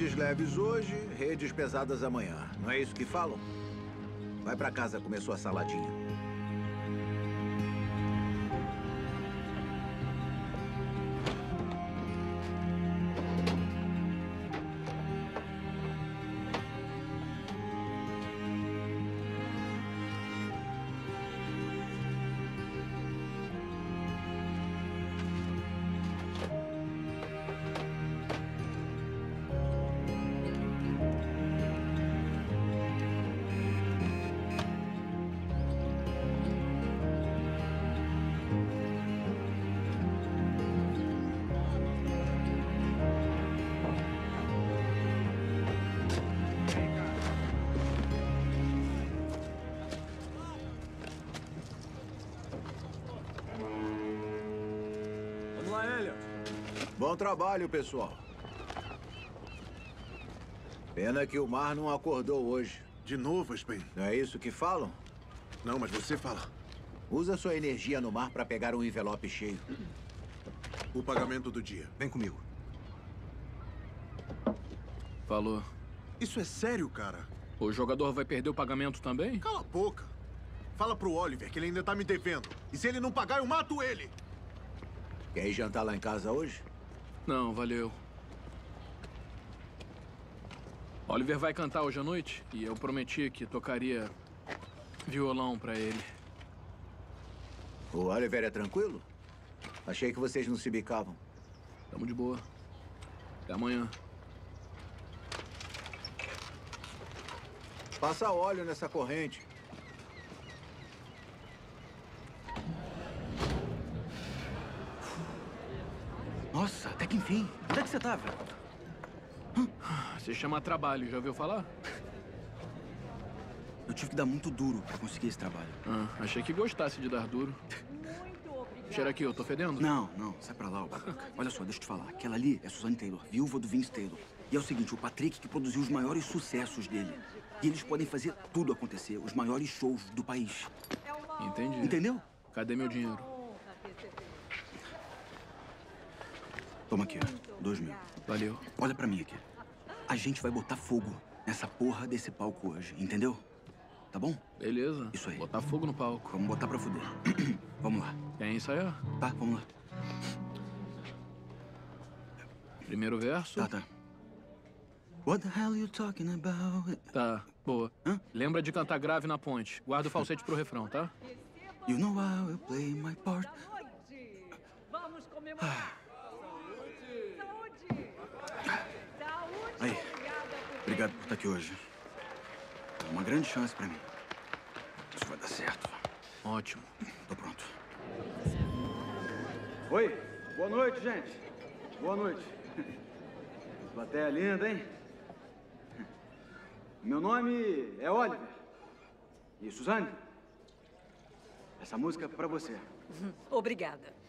Redes leves hoje, redes pesadas amanhã. Não é isso que falam? Vai pra casa comer sua saladinha. Bom trabalho, pessoal. Pena que o mar não acordou hoje. De novo, Spain. Não é isso que falam? Não, mas você fala. Usa sua energia no mar pra pegar um envelope cheio. O pagamento do dia. Vem comigo. Falou. Isso é sério, cara? O jogador vai perder o pagamento também? Cala a boca. Fala pro Oliver que ele ainda tá me devendo. E se ele não pagar, eu mato ele. Quer ir jantar lá em casa hoje? Não, valeu. Oliver vai cantar hoje à noite e eu prometi que tocaria violão pra ele. O Oliver é tranquilo? Achei que vocês não se bicavam. Tamo de boa. Até amanhã. Passa óleo nessa corrente. Nossa, que enfim. Onde é que você tá, velho? Se chama trabalho, já ouviu falar? Eu tive que dar muito duro pra conseguir esse trabalho. Ah, achei que gostasse de dar duro. Cheira aqui, eu tô fedendo? Não, não, sai pra lá, ô babaca. Olha só, deixa eu te falar. Aquela ali é Suzanne Taylor, viúva do Vince Taylor. E é o seguinte, o Patrick que produziu os maiores sucessos dele. E eles podem fazer tudo acontecer, os maiores shows do país. Entendi. Entendeu? Cadê meu dinheiro? Toma aqui, ó. Dois mil. Valeu. Olha pra mim aqui. A gente vai botar fogo nessa porra desse palco hoje, entendeu? Tá bom? Beleza. Isso aí. Botar fogo no palco. Vamos botar pra fuder. Vamos lá. Quer ensaiar? Tá, vamos lá. Primeiro verso? Tá, tá. What the hell you talking about? Tá, boa. Hã? Lembra de cantar grave na ponte. Guarda o falsete pro refrão, tá? You know I will play my part. Vamos comemorar! Aí. Obrigado por estar aqui hoje. É uma grande chance pra mim. Isso vai dar certo. Ótimo. Tô pronto. Oi, boa noite, gente. Boa noite. Plateia linda, hein? Meu nome é Oliver. E Suzane, essa música é pra você. Obrigada.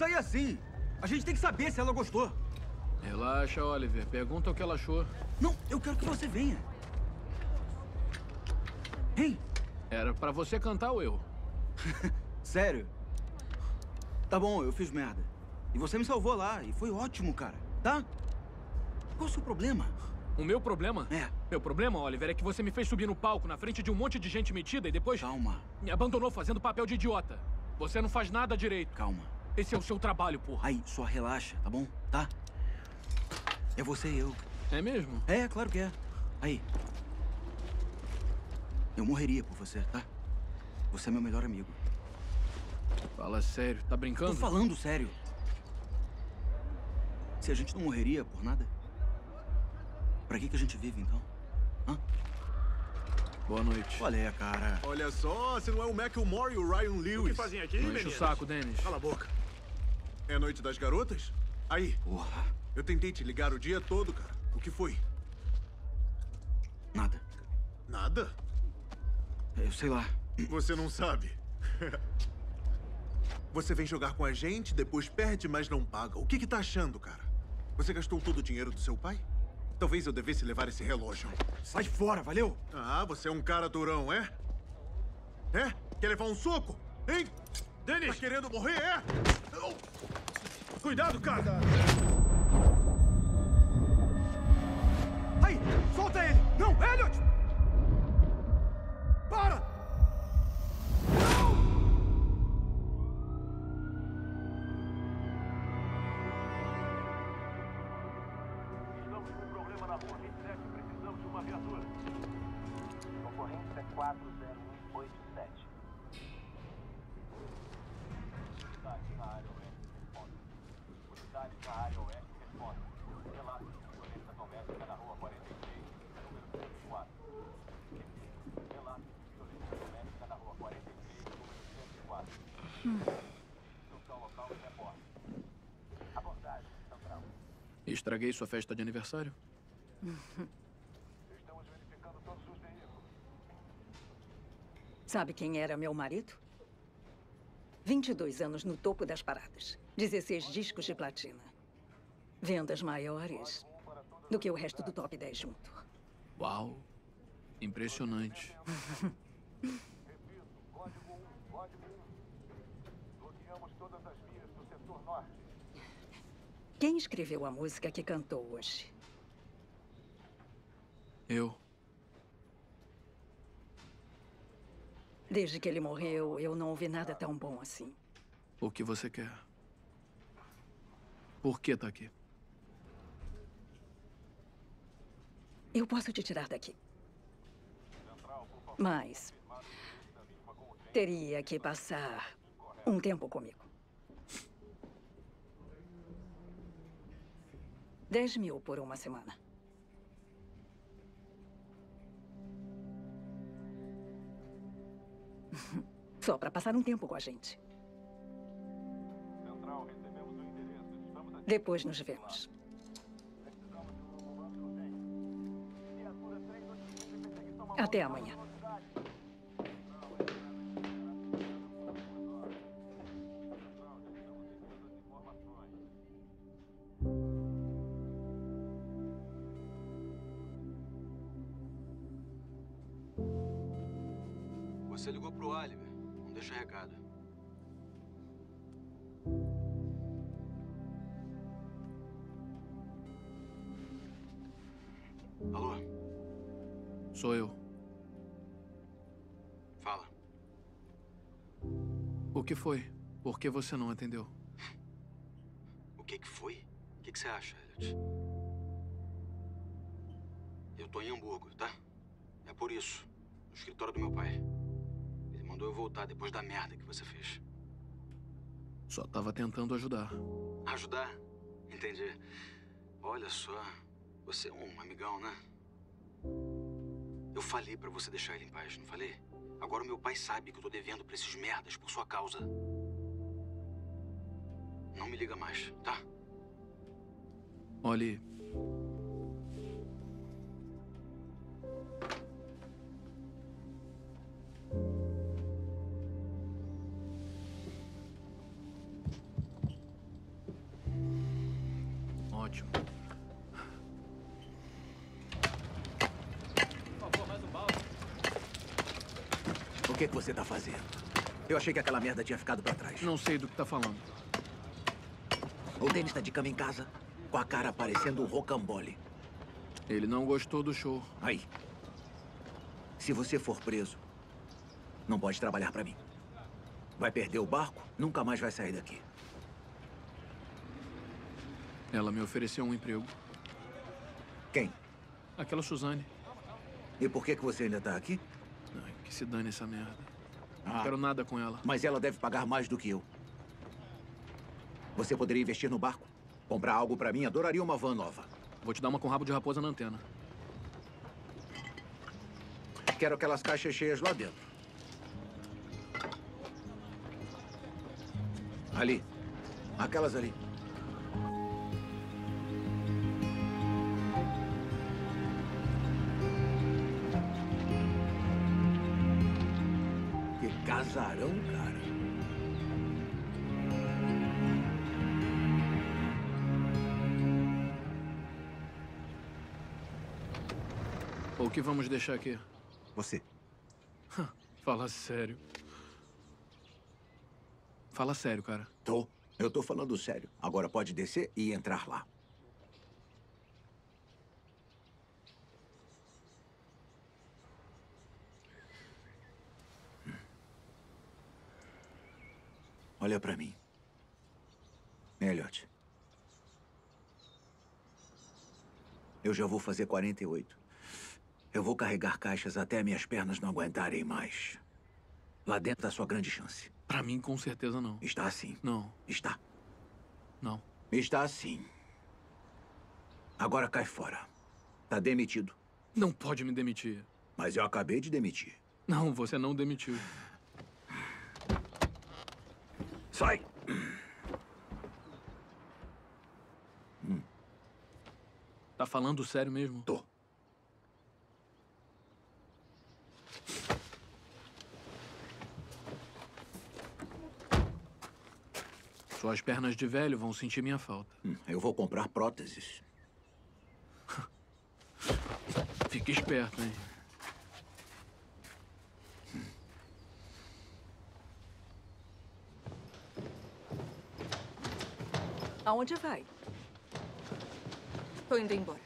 Sair assim. A gente tem que saber se ela gostou. Relaxa, Oliver. Pergunta o que ela achou. Não, eu quero que você venha. Hein? Era pra você cantar o erro. Sério? Tá bom, eu fiz merda. E você me salvou lá, e foi ótimo, cara. Tá? Qual o seu problema? O meu problema? É. Meu problema, Oliver, é que você me fez subir no palco na frente de um monte de gente metida e depois Calma, me abandonou fazendo papel de idiota. Você não faz nada direito. calma. Esse é o seu trabalho, porra. Aí, só relaxa, tá bom? Tá? É você e eu. É mesmo? É, claro que é. Aí. Eu morreria por você, tá? Você é meu melhor amigo. Fala sério. Tá Tô brincando? falando sério. Se a gente não morreria por nada, pra que, que a gente vive então? Hã? Boa noite. Qual é, cara? Olha só, se não é o Macklemore e o Ryan Lewis. aqui, Não enche o saco, Dennis. Cala a boca. É noite das garotas? Aí, Porra, eu tentei te ligar o dia todo, cara. O que foi? nada. Nada? Eu sei lá. Você não sabe. Você vem jogar com a gente, depois perde, mas não paga. O que que tá achando, cara? Você gastou todo o dinheiro do seu pai? Talvez eu devesse levar esse relógio. Sai fora, valeu? Ah, você é um cara durão, é? É? Quer levar um soco? Hein? Dennis! Tá querendo morrer, é? Cuidado, cara! Aí, solta ele! Não, Elliot! Para! Estraguei sua festa de aniversário? Estamos verificando todos os veículos. Sabe quem era meu marido? 22 anos no topo das paradas. 16 discos de platina. Vendas maiores do que o resto do top 10 junto. Uau. Impressionante. Código 1, código 1. Bloqueamos todas as vias do setor norte. Quem escreveu a música que cantou hoje? Eu. Desde que ele morreu, eu não ouvi nada tão bom assim. O que você quer? Por que tá aqui? Eu posso te tirar daqui. Mas teria que passar um tempo comigo. Dez mil por uma semana. Só para passar um tempo com a gente. Central, recebemos o endereço. Estamos aqui. Depois nos vemos. Precisamos de Sou eu. Fala. O que foi? Por que você não atendeu? O que que foi? O que que você acha, Elliot? Eu tô em Hamburgo, tá? É por isso. No escritório do meu pai. Ele mandou eu voltar depois da merda que você fez. Só tava tentando ajudar. Ajudar? Entendi. Olha só, você é um amigão, né? Eu falei pra você deixar ele em paz, não falei? Agora o meu pai sabe que eu tô devendo pra esses merdas por sua causa. Não me liga mais, tá? Olhe. Você tá fazendo? Eu achei que aquela merda tinha ficado pra trás. Não sei do que tá falando. O Denis tá de cama em casa, com a cara parecendo um rocambole. Ele não gostou do show. Aí. Se você for preso, não pode trabalhar pra mim. Vai perder o barco, nunca mais vai sair daqui. Ela me ofereceu um emprego. Quem? Aquela Suzane. E por que, que você ainda tá aqui? Ai, que se dane essa merda. Não Ah. quero nada com ela. Mas ela deve pagar mais do que eu. Você poderia investir no barco? Comprar algo pra mim? Adoraria uma van nova. Vou te dar uma com rabo de raposa na antena. Quero aquelas caixas cheias lá dentro. Ali. Aquelas ali. O que vamos deixar aqui? Você. Fala sério. Fala sério, cara. Tô. Eu tô falando sério. Agora pode descer e entrar lá. Olha pra mim. Elliot. Eu já vou fazer 48. Eu vou carregar caixas até minhas pernas não aguentarem mais. Lá dentro da sua grande chance. Pra mim, com certeza não. Está assim. Não, Está. não. Está assim. Agora cai fora. Tá demitido. Não pode me demitir. Mas eu acabei de demitir. Não, você não demitiu. Sai! Tá falando sério mesmo? Tô. Suas pernas de velho vão sentir minha falta. Hum, Eu vou comprar próteses. Fique esperto, hein? Aonde vai? Tô indo embora.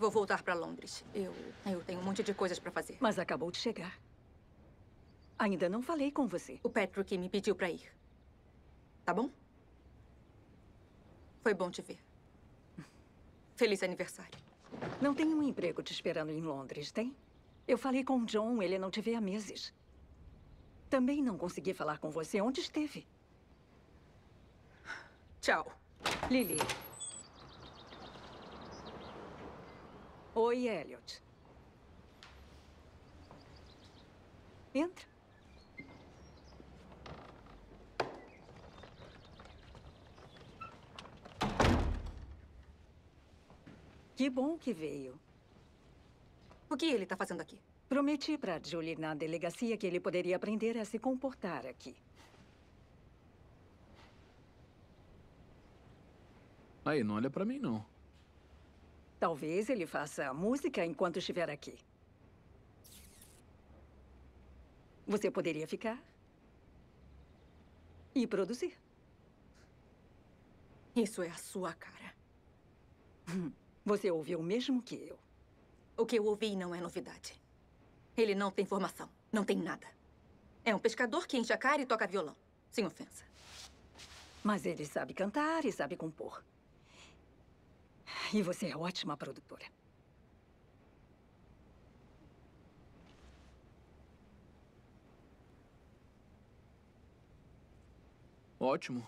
Vou voltar pra Londres. Eu, eu tenho um monte de coisas pra fazer. Mas acabou de chegar. Ainda não falei com você. O Patrick me pediu pra ir. Tá bom? Foi bom te ver. Feliz aniversário. Não tem um emprego te esperando em Londres, tem? Eu falei com o John, ele não te vê há meses. Também não consegui falar com você. Onde esteve? Tchau. Lily. Oi, Elliot. Entra. Que bom que veio. O que ele tá fazendo aqui? Prometi para Julie na delegacia que ele poderia aprender a se comportar aqui. Aí, não olha pra mim, não. Talvez ele faça música enquanto estiver aqui. Você poderia ficar e produzir. Isso é a sua cara. Você ouviu o mesmo que eu. O que eu ouvi não é novidade. Ele não tem formação. Não tem nada. É um pescador que enche a cara e toca violão. Sem ofensa. Mas ele sabe cantar e sabe compor. E você é ótima produtora. Ótimo.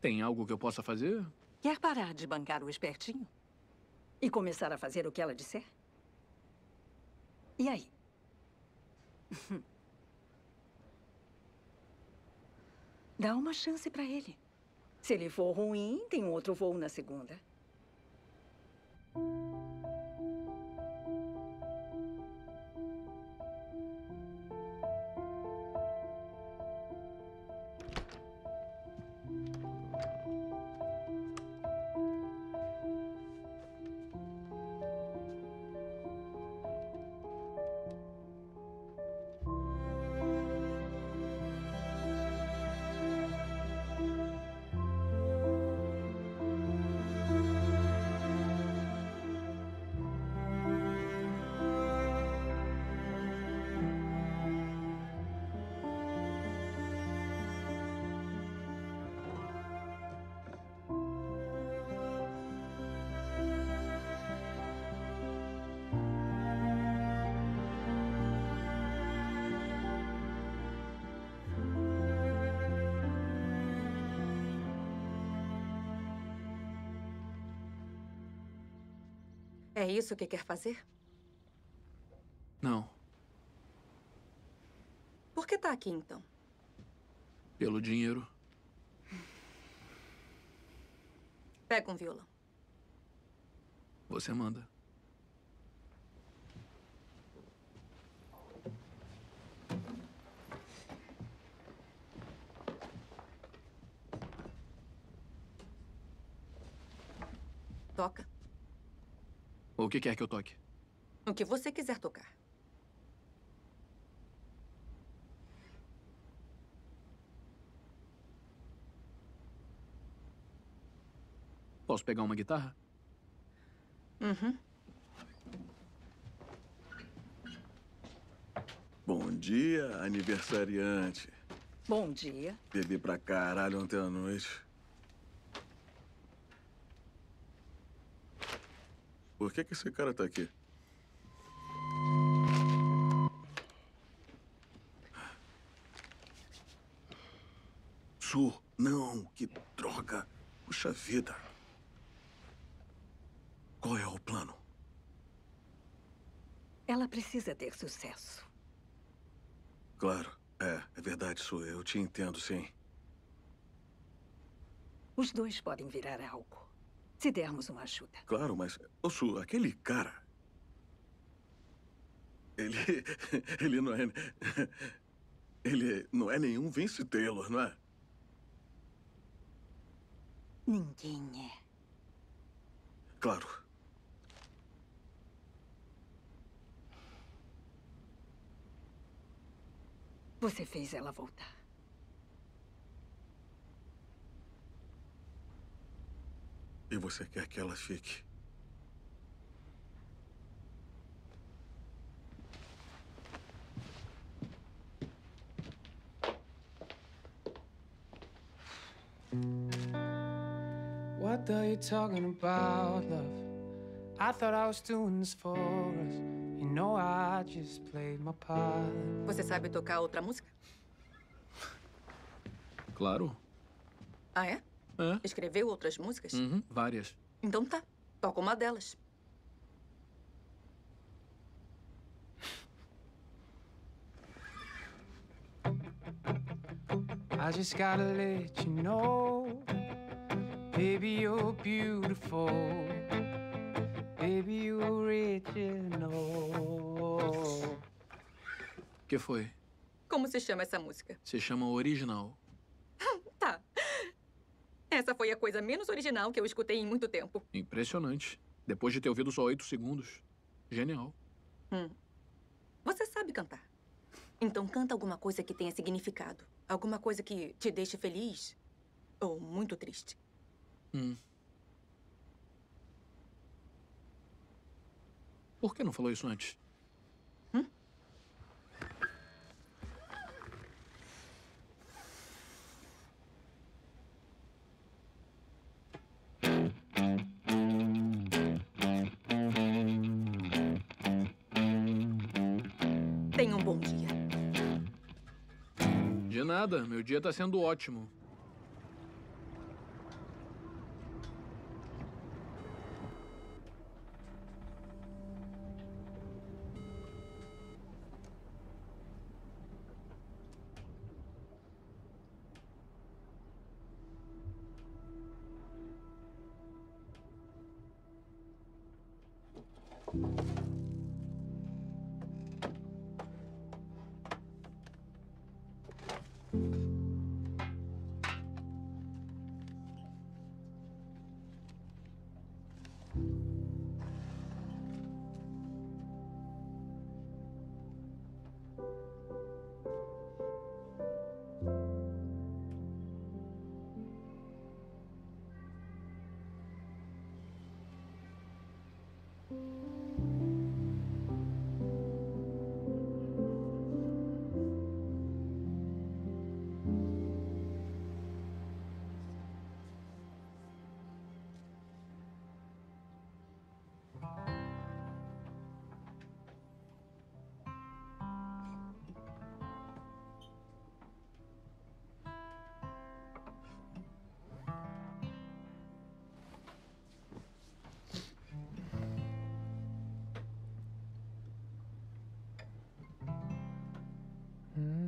Tem algo que eu possa fazer? Quer parar de bancar o espertinho? E começar a fazer o que ela disser? E aí? Dá uma chance pra ele. Se ele for ruim, tem outro voo na segunda. É isso que quer fazer? Não. Por que tá aqui, então? Pelo dinheiro. Pega um violão. Você manda. Toca. O que quer que eu toque? O que você quiser tocar. Posso pegar uma guitarra? Uhum. Bom dia, aniversariante. Bom dia. Bebi pra caralho ontem à noite. Por que, que esse cara tá aqui? Su, não, que droga. Puxa vida. Qual é o plano? Ela precisa ter sucesso. Claro, é, é verdade, Su. Eu te entendo, sim. Os dois podem virar algo. Se dermos uma ajuda. Claro, mas, ô Su, aquele cara. Ele. Ele não é. Ele não é nenhum Vince Taylor, não é? Ninguém é. Claro. Você fez ela voltar. E você quer que ela fique? What are you talking about, love? I thought I was doing this for us. You know I just played my part. Você sabe tocar outra música? Claro. Ah, é? É. Escreveu outras músicas? Uhum, várias. Então tá. Toca uma delas. I just gotta let you know, baby, you're beautiful. Baby, you're original. O que foi? Como se chama essa música? Se chama Original. Essa foi a coisa menos original que eu escutei em muito tempo. Impressionante. Depois de ter ouvido só oito segundos. Genial. Hum. Você sabe cantar. Então canta alguma coisa que tenha significado. Alguma coisa que te deixe feliz ou muito triste. Hum. Por que não falou isso antes? Nada, meu dia tá sendo ótimo.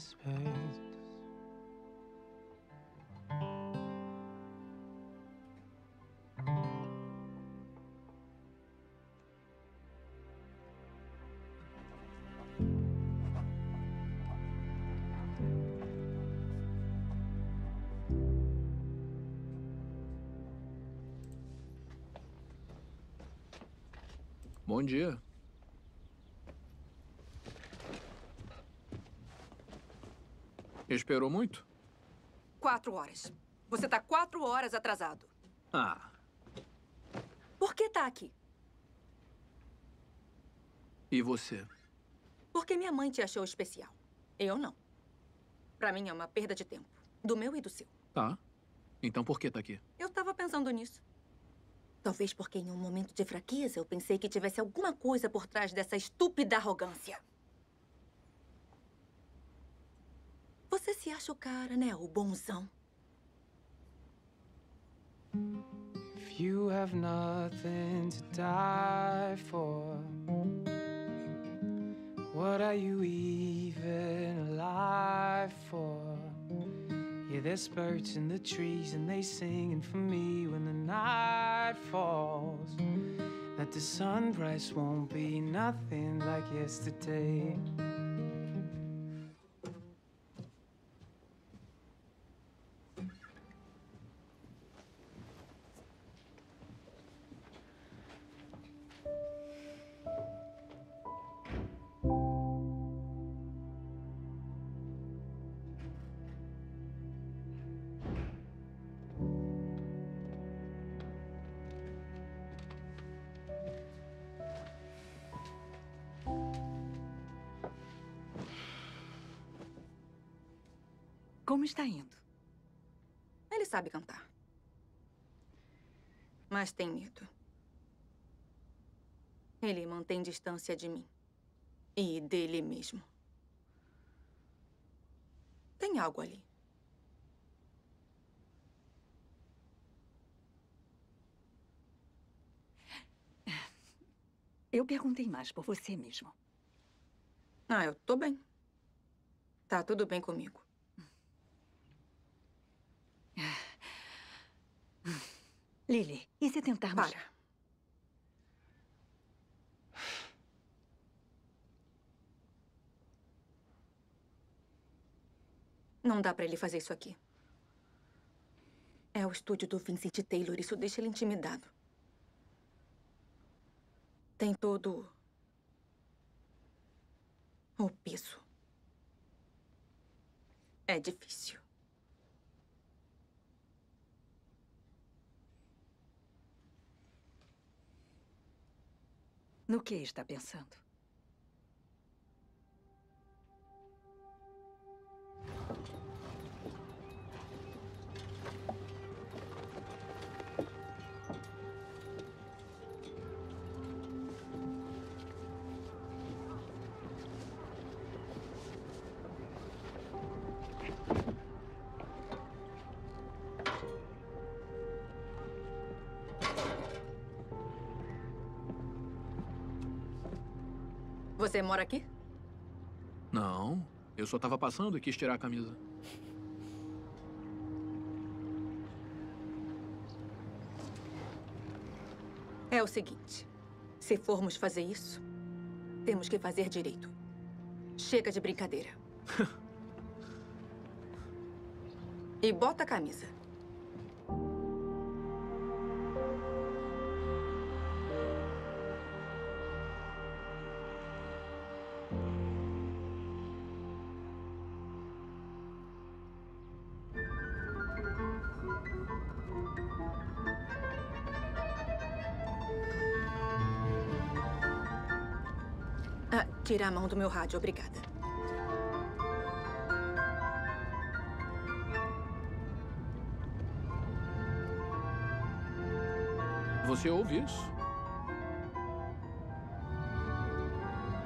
Birds. Bom dia. Esperou muito? Quatro horas. Você tá quatro horas atrasado. Ah, Por que tá aqui? e você? Porque minha mãe te achou especial. Eu não. Pra mim é uma perda de tempo. Do meu e do seu. Tá. Então por que tá aqui? Eu tava pensando nisso. Talvez porque em um momento de fraqueza eu pensei que tivesse alguma coisa por trás dessa estúpida arrogância. Você se acha o cara, né? O bonzão. If you have nothing to die for, what are you even alive for? Yeah, there's birds in the trees and they singing for me when the night falls. That the sunrise won't be nothing like yesterday. Como está indo? Ele sabe cantar. Mas tem medo. Ele mantém distância de mim. E dele mesmo. Tem algo ali. Eu perguntei mais por você mesmo. Ah, eu tô bem. Tá tudo bem comigo. Lily, e se tentarmos... Para. Não dá pra ele fazer isso aqui. É o estúdio do Vincent Taylor. Isso deixa ele intimidado. Tem todo O peso. É difícil. No que está pensando? Você mora aqui? Não, eu só tava passando e quis tirar a camisa. É o seguinte: se formos fazer isso, temos que fazer direito. Chega de brincadeira. e bota a camisa. Tira a mão do meu rádio, obrigada. Você ouve isso?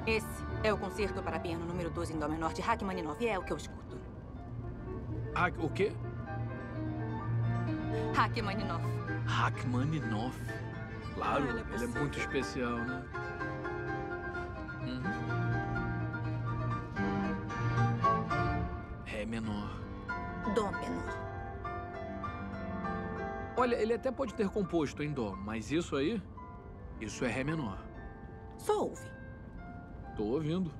Esse é o concerto para piano número 12 em Dó menor de Rachmaninoff e é o que eu escuto. O quê? Rachmaninoff. Rachmaninoff. Claro, Ah, não é ele é muito especial, né? Uhum. Ré menor. Dó menor. Olha, ele até pode ter composto em Dó, mas isso aí, isso é Ré menor. Só ouve. Tô ouvindo.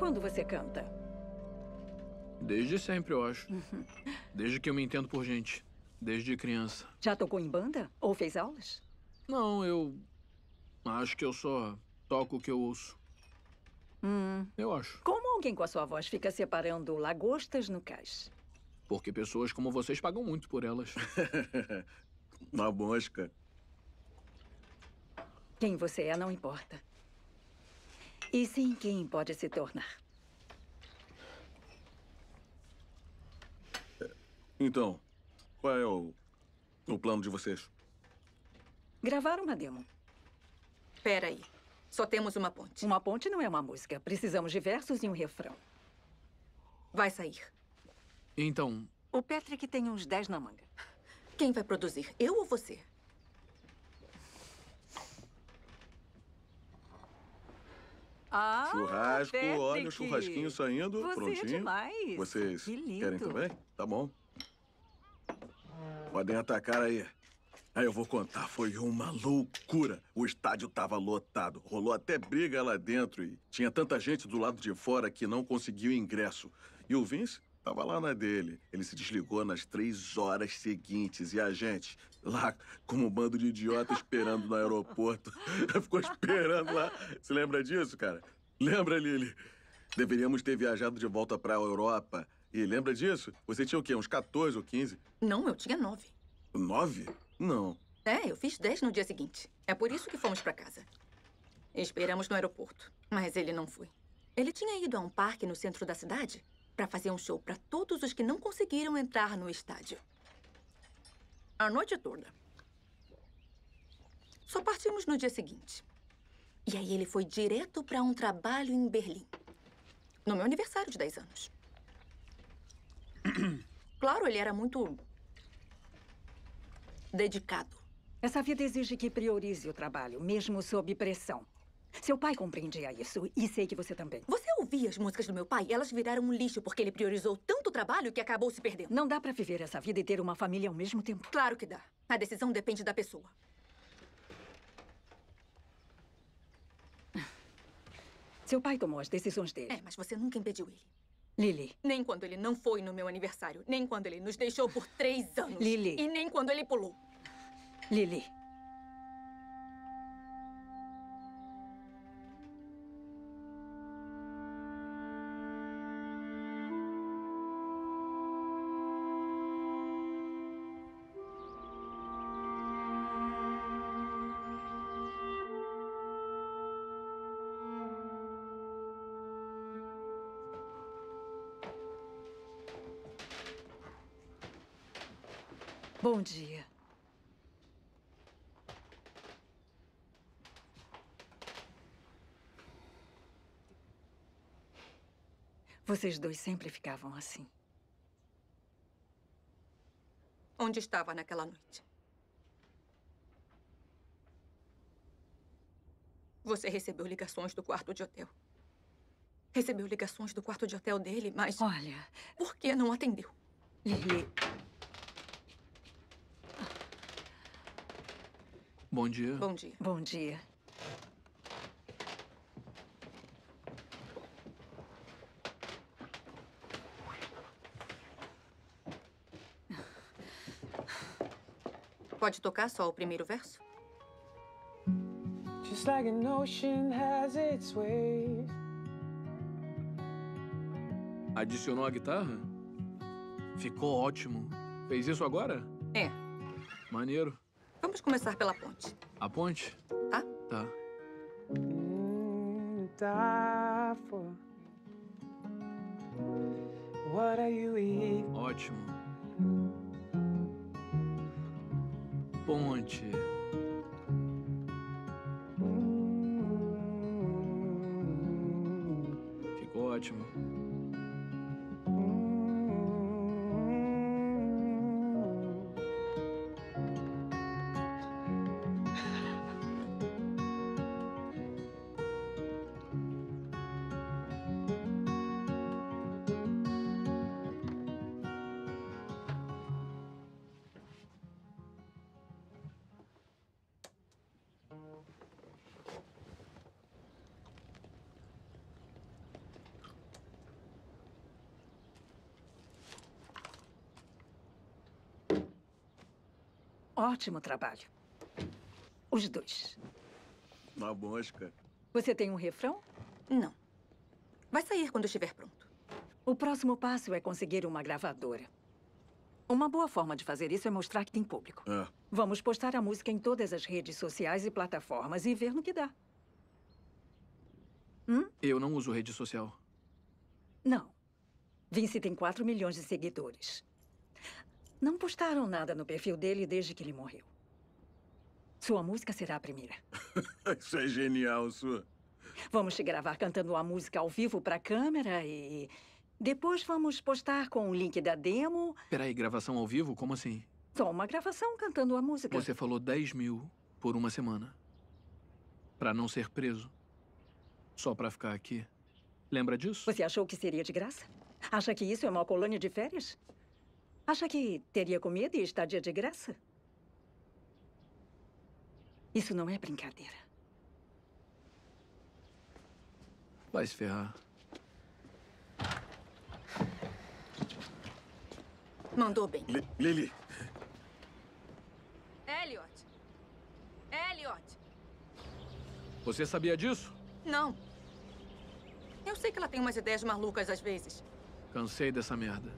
Quando você canta? Desde sempre, eu acho. Desde que eu me entendo por gente. Desde criança. Já tocou em banda? Ou fez aulas? Não, eu. Acho que eu só toco o que eu ouço. Hum. Eu acho. Como alguém com a sua voz fica separando lagostas no cais? Porque pessoas como vocês pagam muito por elas. Uma mosca. Quem você é não importa. E sim quem pode se tornar. Então, qual é o, o plano de vocês? Gravar uma demo. Pera aí. Só temos uma ponte. Uma ponte não é uma música. Precisamos de versos e um refrão. Vai sair. Então, O Patrick tem uns 10 na manga. Quem vai produzir? Eu ou você? Ah, Churrasco, olha o Patrick. churrasquinho saindo, Você é prontinho. demais. Vocês Que lindo. querem também? Tá bom. Podem atacar aí. Aí eu vou contar, foi uma loucura. O estádio tava lotado, rolou até briga lá dentro e tinha tanta gente do lado de fora que não conseguiu ingresso. E o Vince tava lá na dele. Ele se desligou nas três horas seguintes e a gente lá como um bando de idiota esperando no aeroporto. Ficou esperando lá. Você lembra disso, cara? Lembra, Lily? Deveríamos ter viajado de volta pra Europa. E lembra disso? Você tinha o quê? Uns 14 ou 15? Não, eu tinha nove. Nove? Não. É, eu fiz dez no dia seguinte. É por isso que fomos pra casa. Esperamos no aeroporto, mas ele não foi. Ele tinha ido a um parque no centro da cidade pra fazer um show pra todos os que não conseguiram entrar no estádio. A noite toda. Só partimos no dia seguinte. E aí ele foi direto pra um trabalho em Berlim. No meu aniversário de 10 anos. Claro, ele era muito dedicado. Essa vida exige que priorize o trabalho, mesmo sob pressão. Seu pai compreendia isso e sei que você também. Você ouvi as músicas do meu pai, elas viraram um lixo porque ele priorizou tanto trabalho que acabou se perdendo. Não dá pra viver essa vida e ter uma família ao mesmo tempo. Claro que dá. A decisão depende da pessoa. Seu pai tomou as decisões dele. É, mas você nunca impediu ele. Lily, Nem quando ele não foi no meu aniversário, nem quando ele nos deixou por três anos. Lily. E nem quando ele pulou. Lily. Vocês dois sempre ficavam assim. Onde estava naquela noite? Você recebeu ligações do quarto de hotel. Recebeu ligações do quarto de hotel dele, mas Olha, por que não atendeu? Lily, Bom dia. Bom dia. bom dia. Pode tocar só o primeiro verso? Just like an ocean has its waves. Adicionou a guitarra? Ficou ótimo. Fez isso agora? É. Maneiro. Vamos começar pela ponte. A ponte? Tá? Tá. Mm, die for. What are you eating? Ótimo. Ponte. Ficou ótimo. Ótimo trabalho. Os dois. Uma mosca. Você tem um refrão? Não. Vai sair quando estiver pronto. O próximo passo é conseguir uma gravadora. Uma boa forma de fazer isso é mostrar que tem público. É. Vamos postar a música em todas as redes sociais e plataformas e ver no que dá. Eu não uso rede social. Não. Vince tem 4 milhões de seguidores. Não postaram nada no perfil dele desde que ele morreu. Sua música será a primeira. Isso é genial, sua. Vamos te gravar cantando a música ao vivo para a câmera e. Depois vamos postar com o link da demo. Peraí, gravação ao vivo? Como assim? Só uma gravação cantando a música. Você falou 10 mil por uma semana. Pra não ser preso. Só pra ficar aqui. Lembra disso? Você achou que seria de graça? Acha que isso é uma colônia de férias? Acha que teria comida e estadia de graça? Isso não é brincadeira. Vai se ferrar. Mandou bem. Li- Lily, Elliot! Elliot! Você sabia disso? Não. Eu sei que ela tem umas ideias malucas às vezes. Cansei dessa merda.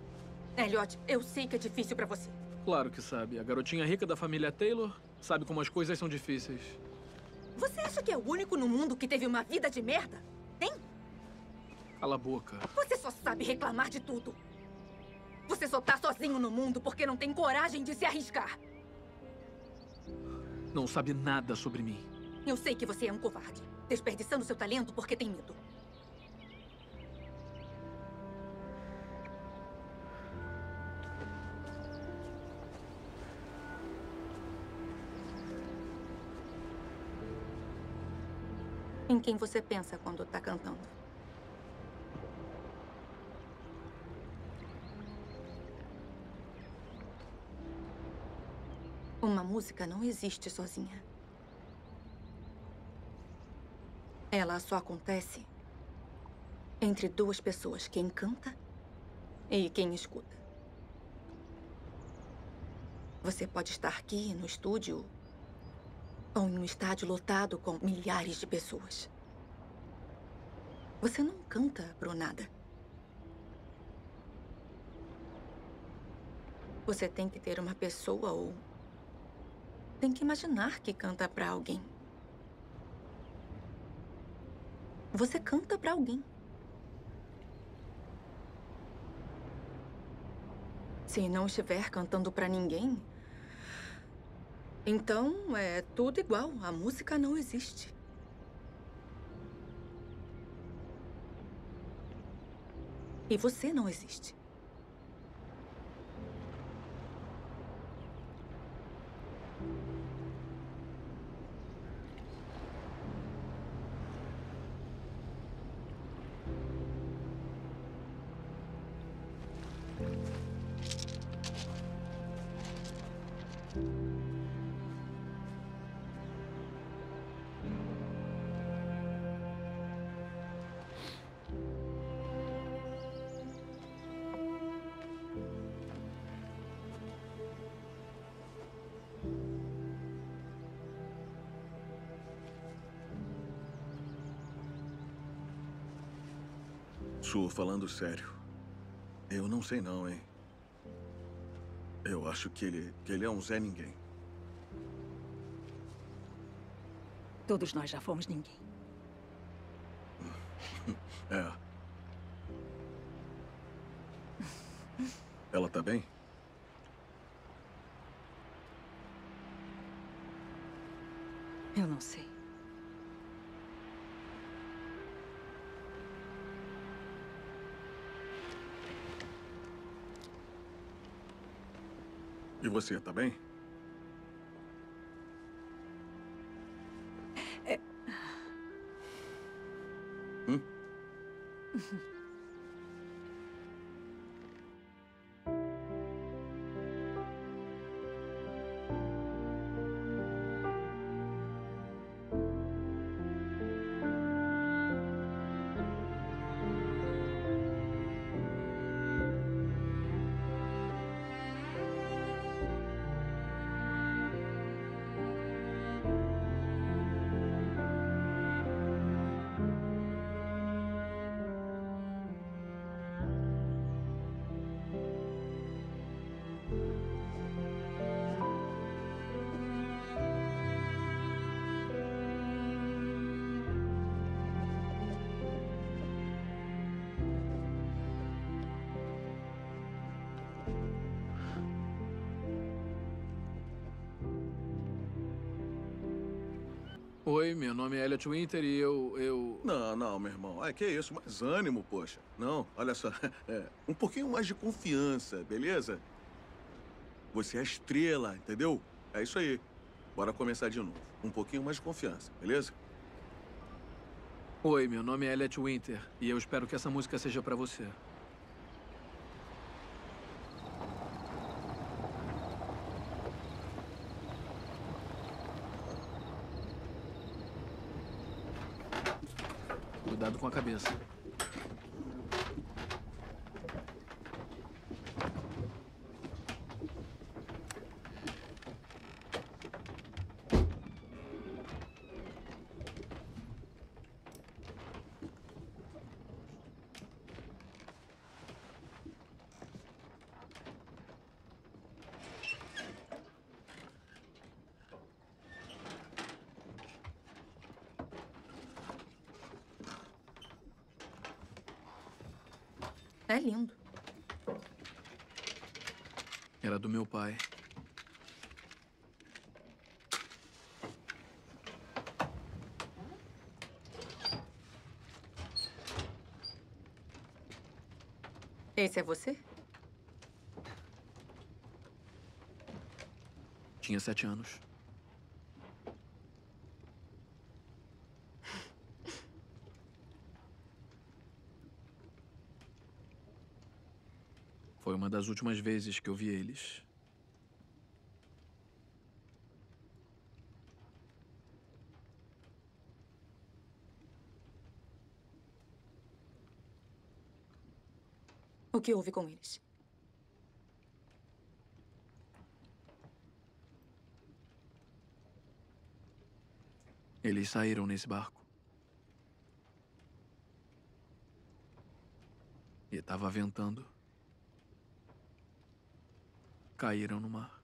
Elliot, eu sei que é difícil pra você. Claro que sabe. A garotinha rica da família Taylor sabe como as coisas são difíceis. Você acha que é o único no mundo que teve uma vida de merda? Tem? Cala a boca. Você só sabe reclamar de tudo. Você só tá sozinho no mundo porque não tem coragem de se arriscar. Não sabe nada sobre mim. Eu sei que você é um covarde, desperdiçando seu talento porque tem medo. quem você pensa quando está cantando. Uma música não existe sozinha. Ela só acontece entre duas pessoas, quem canta e quem escuta. Você pode estar aqui no estúdio ou em um estádio lotado com milhares de pessoas. Você não canta pro nada. Você tem que ter uma pessoa ou tem que imaginar que canta pra alguém. Você canta pra alguém. Se não estiver cantando pra ninguém, então é tudo igual. A música não existe. E você não existe. Su, falando sério. Eu não sei não, hein? Eu acho que ele, que ele é um Zé Ninguém. Todos nós já fomos ninguém. É. Ela tá bem? Eu não sei. E você, tá bem? Meu nome é Elliot Winter e eu. eu. Não, não, meu irmão. Ai, que isso, mais ânimo, poxa. Não, olha só. É, um pouquinho mais de confiança, beleza? Você é estrela, entendeu? É isso aí. Bora começar de novo. Um pouquinho mais de confiança, beleza? Oi, meu nome é Elliot Winter e eu espero que essa música seja pra você. Cuidado com a cabeça. É lindo. Era do meu pai. Esse é você? Tinha sete anos. Foi uma das últimas vezes que eu vi eles. Que houve com eles? Eles saíram nesse barco. E estava ventando. Caíram no mar.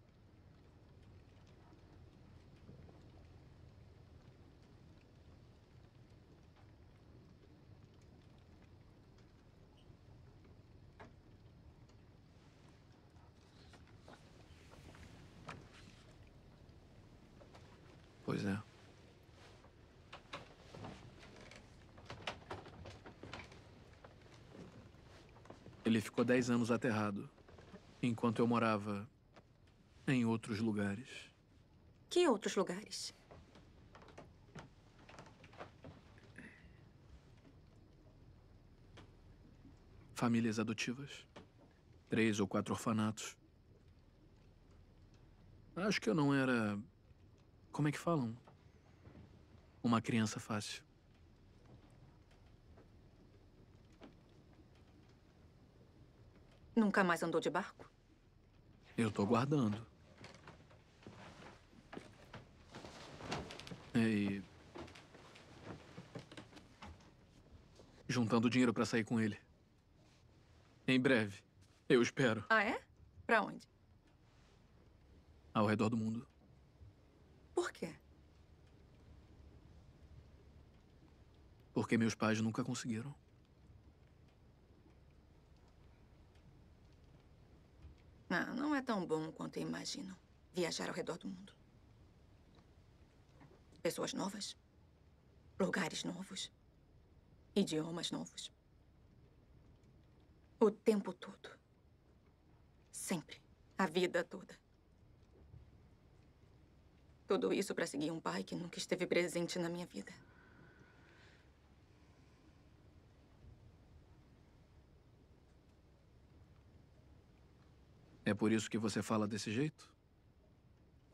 Pois é. Ele ficou dez anos aterrado, enquanto eu morava em outros lugares. Que outros lugares? Famílias adotivas. Três ou quatro orfanatos. Acho que eu não era. Como é que falam? Uma criança fácil. Nunca mais andou de barco? Eu tô guardando. E. Juntando dinheiro pra sair com ele. Em breve. Eu espero. Ah, é? Pra onde? Ao redor do mundo. Por quê? Porque meus pais nunca conseguiram. Ah, não é tão bom quanto imagino. Viajar ao redor do mundo. Pessoas novas. Lugares novos. Idiomas novos. O tempo todo. Sempre. A vida toda. Tudo isso para seguir um pai que nunca esteve presente na minha vida. É por isso que você fala desse jeito?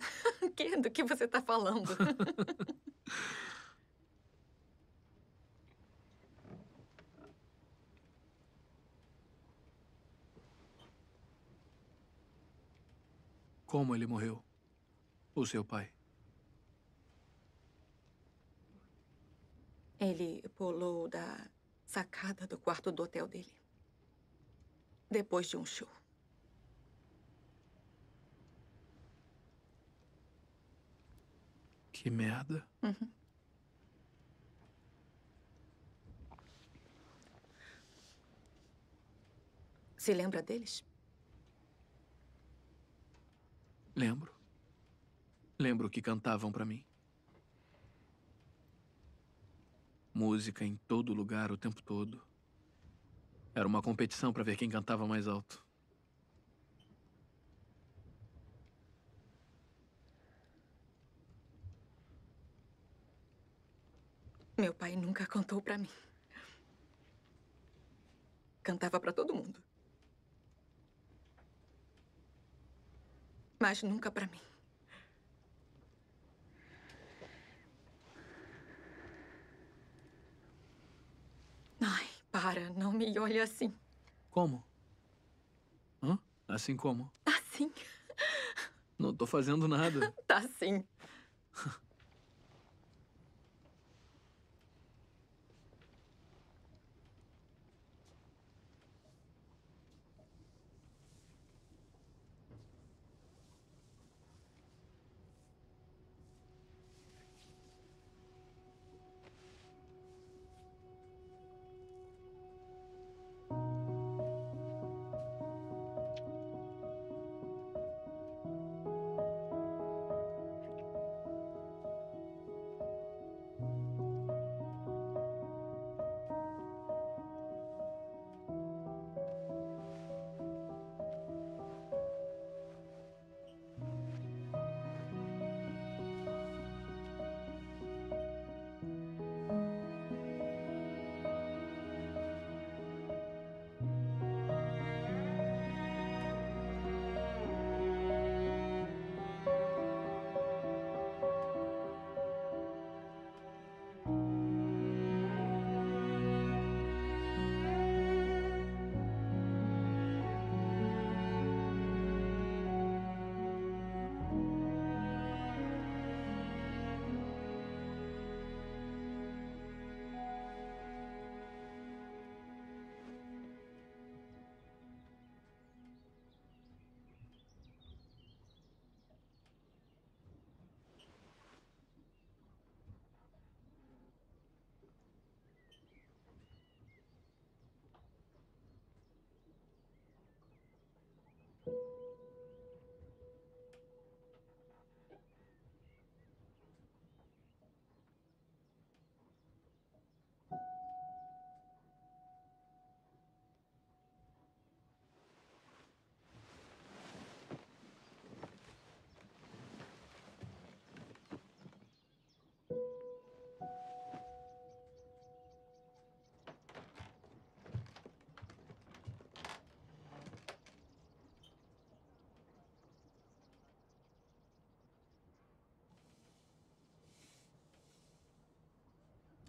Que? Do que você tá falando? Como ele morreu? O seu pai. Ele pulou da sacada do quarto do hotel dele. Depois de um show. Que merda. Uhum. Se lembra deles? Lembro. Lembro que cantavam pra mim. Música em todo lugar o tempo todo. Era uma competição pra ver quem cantava mais alto. Meu pai nunca cantou pra mim. Cantava pra todo mundo. Mas nunca pra mim. Ai, para, não me olhe assim. Como? Hã? Assim como? Assim, Não tô fazendo nada. tá assim.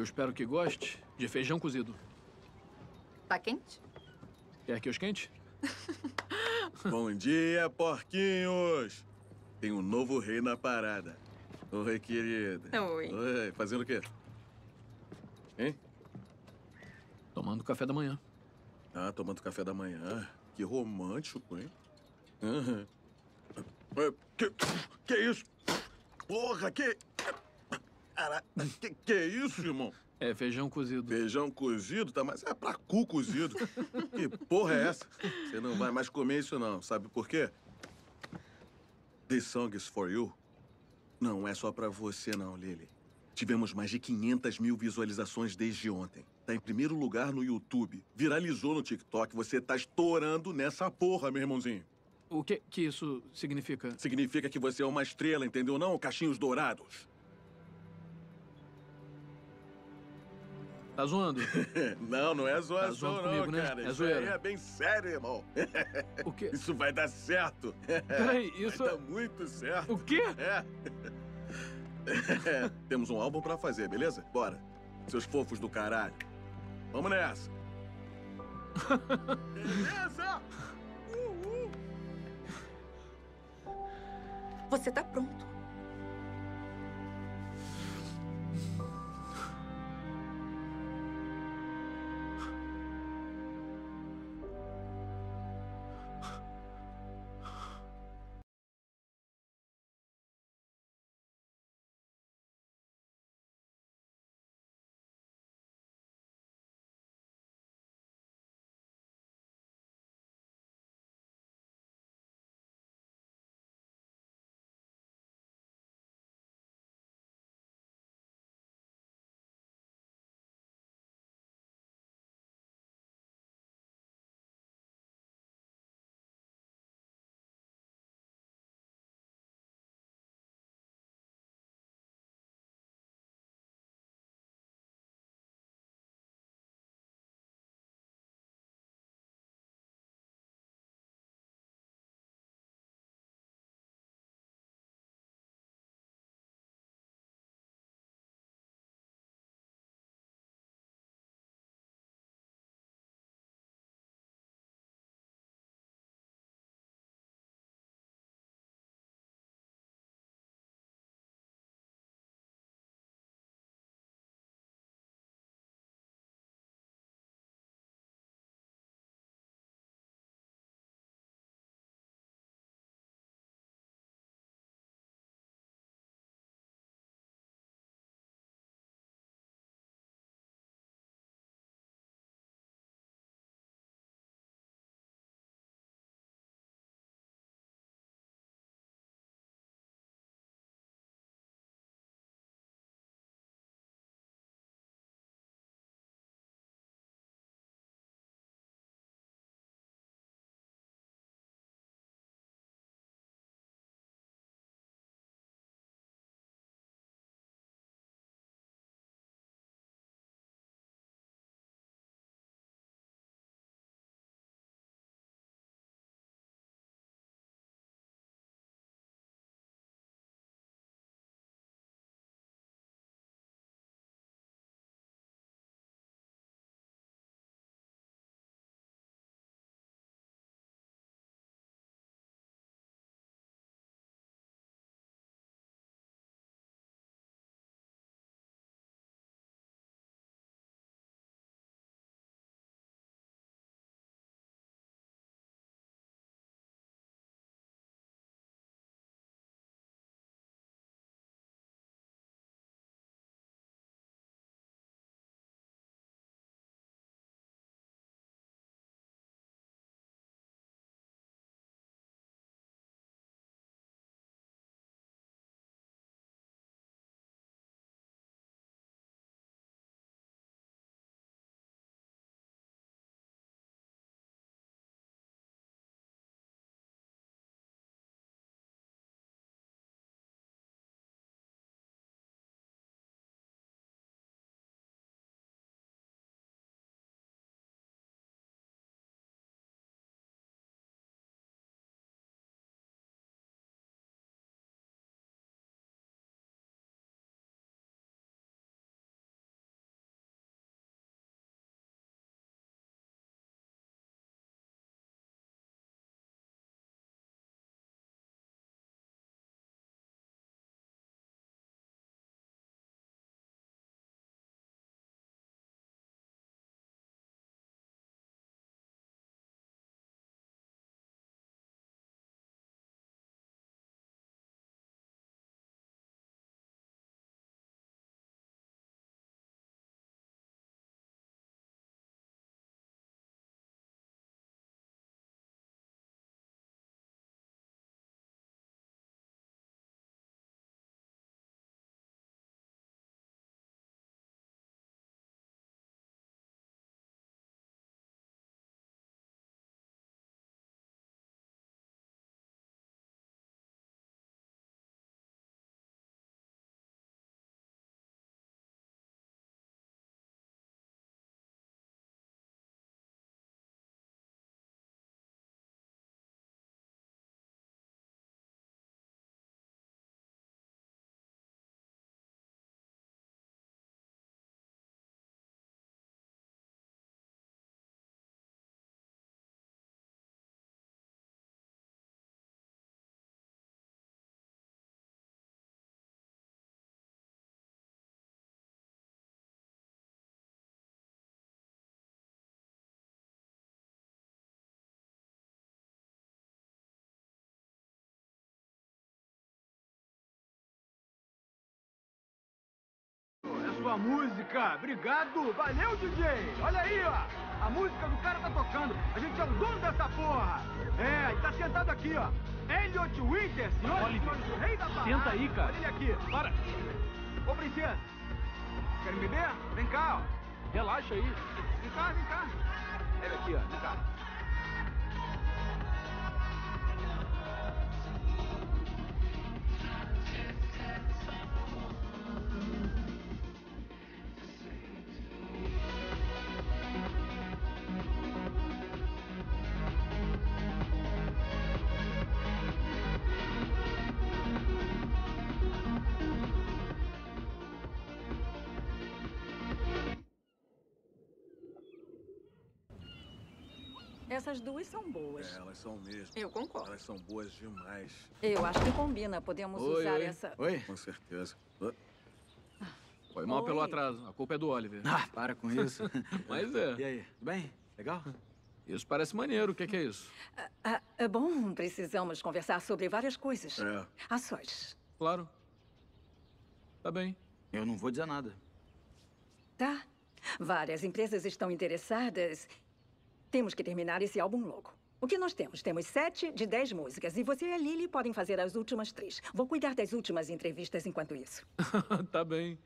Eu espero que goste de feijão cozido. Tá quente? Quer que eu esquente? Bom dia, porquinhos! Tem um novo rei na parada. Oi, querida. Oi. Oi, fazendo o quê? Hein? Tomando café da manhã. Ah, tomando café da manhã. Que romântico, hein? Aham. É, Que, que isso? Porra, que... Cara, que, que é isso, irmão? É feijão cozido. Feijão cozido, tá? Mas é pra cu cozido. que porra é essa? Você não vai mais comer isso, não. Sabe por quê? This song is for you. Não é só pra você, não, Lily. Tivemos mais de 500 mil visualizações desde ontem. Tá em primeiro lugar no YouTube. Viralizou no TikTok. Você tá estourando nessa porra, meu irmãozinho. O que que isso significa? Significa que você é uma estrela, entendeu? Não, cachinhos dourados. Tá zoando? não, não é zoação, zoando não, comigo, né? cara. É Isso zoeira. aí é bem sério, irmão. O quê? Isso vai dar certo. Peraí, isso Vai é... dar muito certo. O quê? É. É, Temos um álbum pra fazer, beleza? Bora. Seus fofos do caralho. Vamos nessa. beleza? Uhul. Você tá pronto. Sua música. Obrigado. Valeu, DJ. Olha aí, ó. A música do cara tá tocando. A gente é o dono dessa porra. É, e tá sentado aqui, ó. Elliot Winter, senhoras e Oliver, senhores, o rei da parada. senta aí, cara. Olha ele aqui. Para! Ô, princesa. Querem beber? Vem cá, ó. Relaxa aí. Vem cá, vem cá. Ele aqui, ó. Vem cá. Essas duas são boas. É, elas são mesmo. Eu concordo. Elas são boas demais. Eu acho que combina. Podemos Oi, usar oi. essa. Oi? Com certeza. Ah, Foi mal pelo Oi. atraso. A culpa é do Oliver. Ah, para com isso. Mas E é. aí, tudo bem? Legal? Isso parece maneiro. O que, que é isso? Ah, é bom, precisamos conversar sobre várias coisas. É. A sós. Claro. Tá bem. Eu não vou dizer nada. Tá? Várias empresas estão interessadas. Temos que terminar esse álbum logo. O que nós temos? Temos sete de dez músicas. E você e a Lily podem fazer as últimas três. Vou cuidar das últimas entrevistas enquanto isso. tá bem.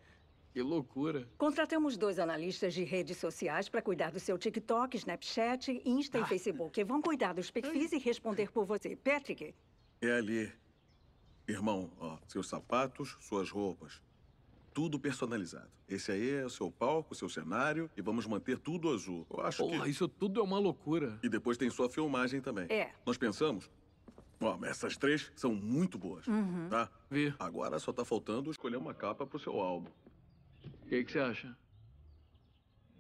Que loucura. Contratamos dois analistas de redes sociais para cuidar do seu TikTok, Snapchat, Insta e Facebook. Vão cuidar dos perfis e responder por você. Patrick, É ali. Irmão, ó, seus sapatos, suas roupas. Tudo personalizado. Esse aí é o seu palco, o seu cenário e vamos manter tudo azul. Eu acho Porra, que. isso tudo é uma loucura. E depois tem sua filmagem também. É. Nós pensamos. Ó, mas essas três são muito boas, tá? Vi. Agora só tá faltando escolher uma capa pro seu álbum. O que, que você acha?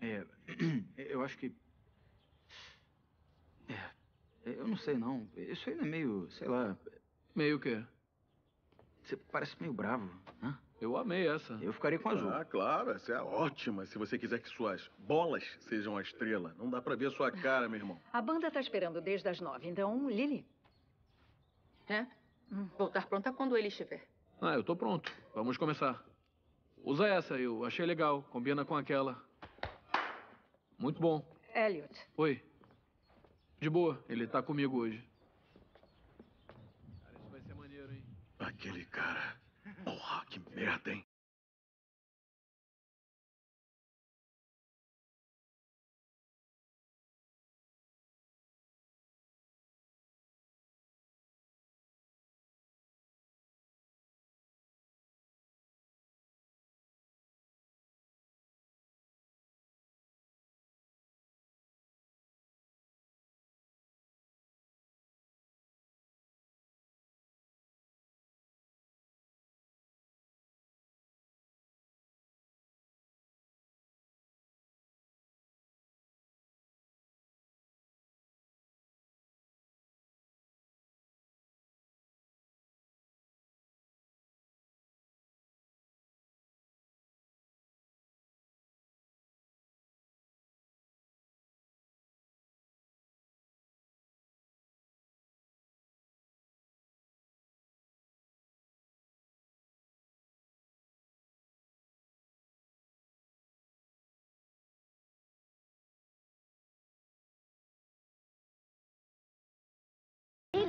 É. Eu acho que. É. Eu não sei, não. Isso aí não é meio. sei lá. Meio que. Você parece meio bravo. Hã? Eu amei essa. Eu ficaria com azul. Ah, claro, essa é ótima. Se você quiser que suas bolas sejam a estrela. Não dá pra ver a sua cara, meu irmão. a banda tá esperando desde as nove. Então, Lily, É? Vou estar pronta quando ele estiver. Ah, eu tô pronto. Vamos começar. Usa essa, eu achei legal. Combina com aquela. Muito bom. Elliot. Oi. De boa, ele tá comigo hoje. Cara, isso vai ser maneiro, hein? Aquele cara. Porra, que merda, hein?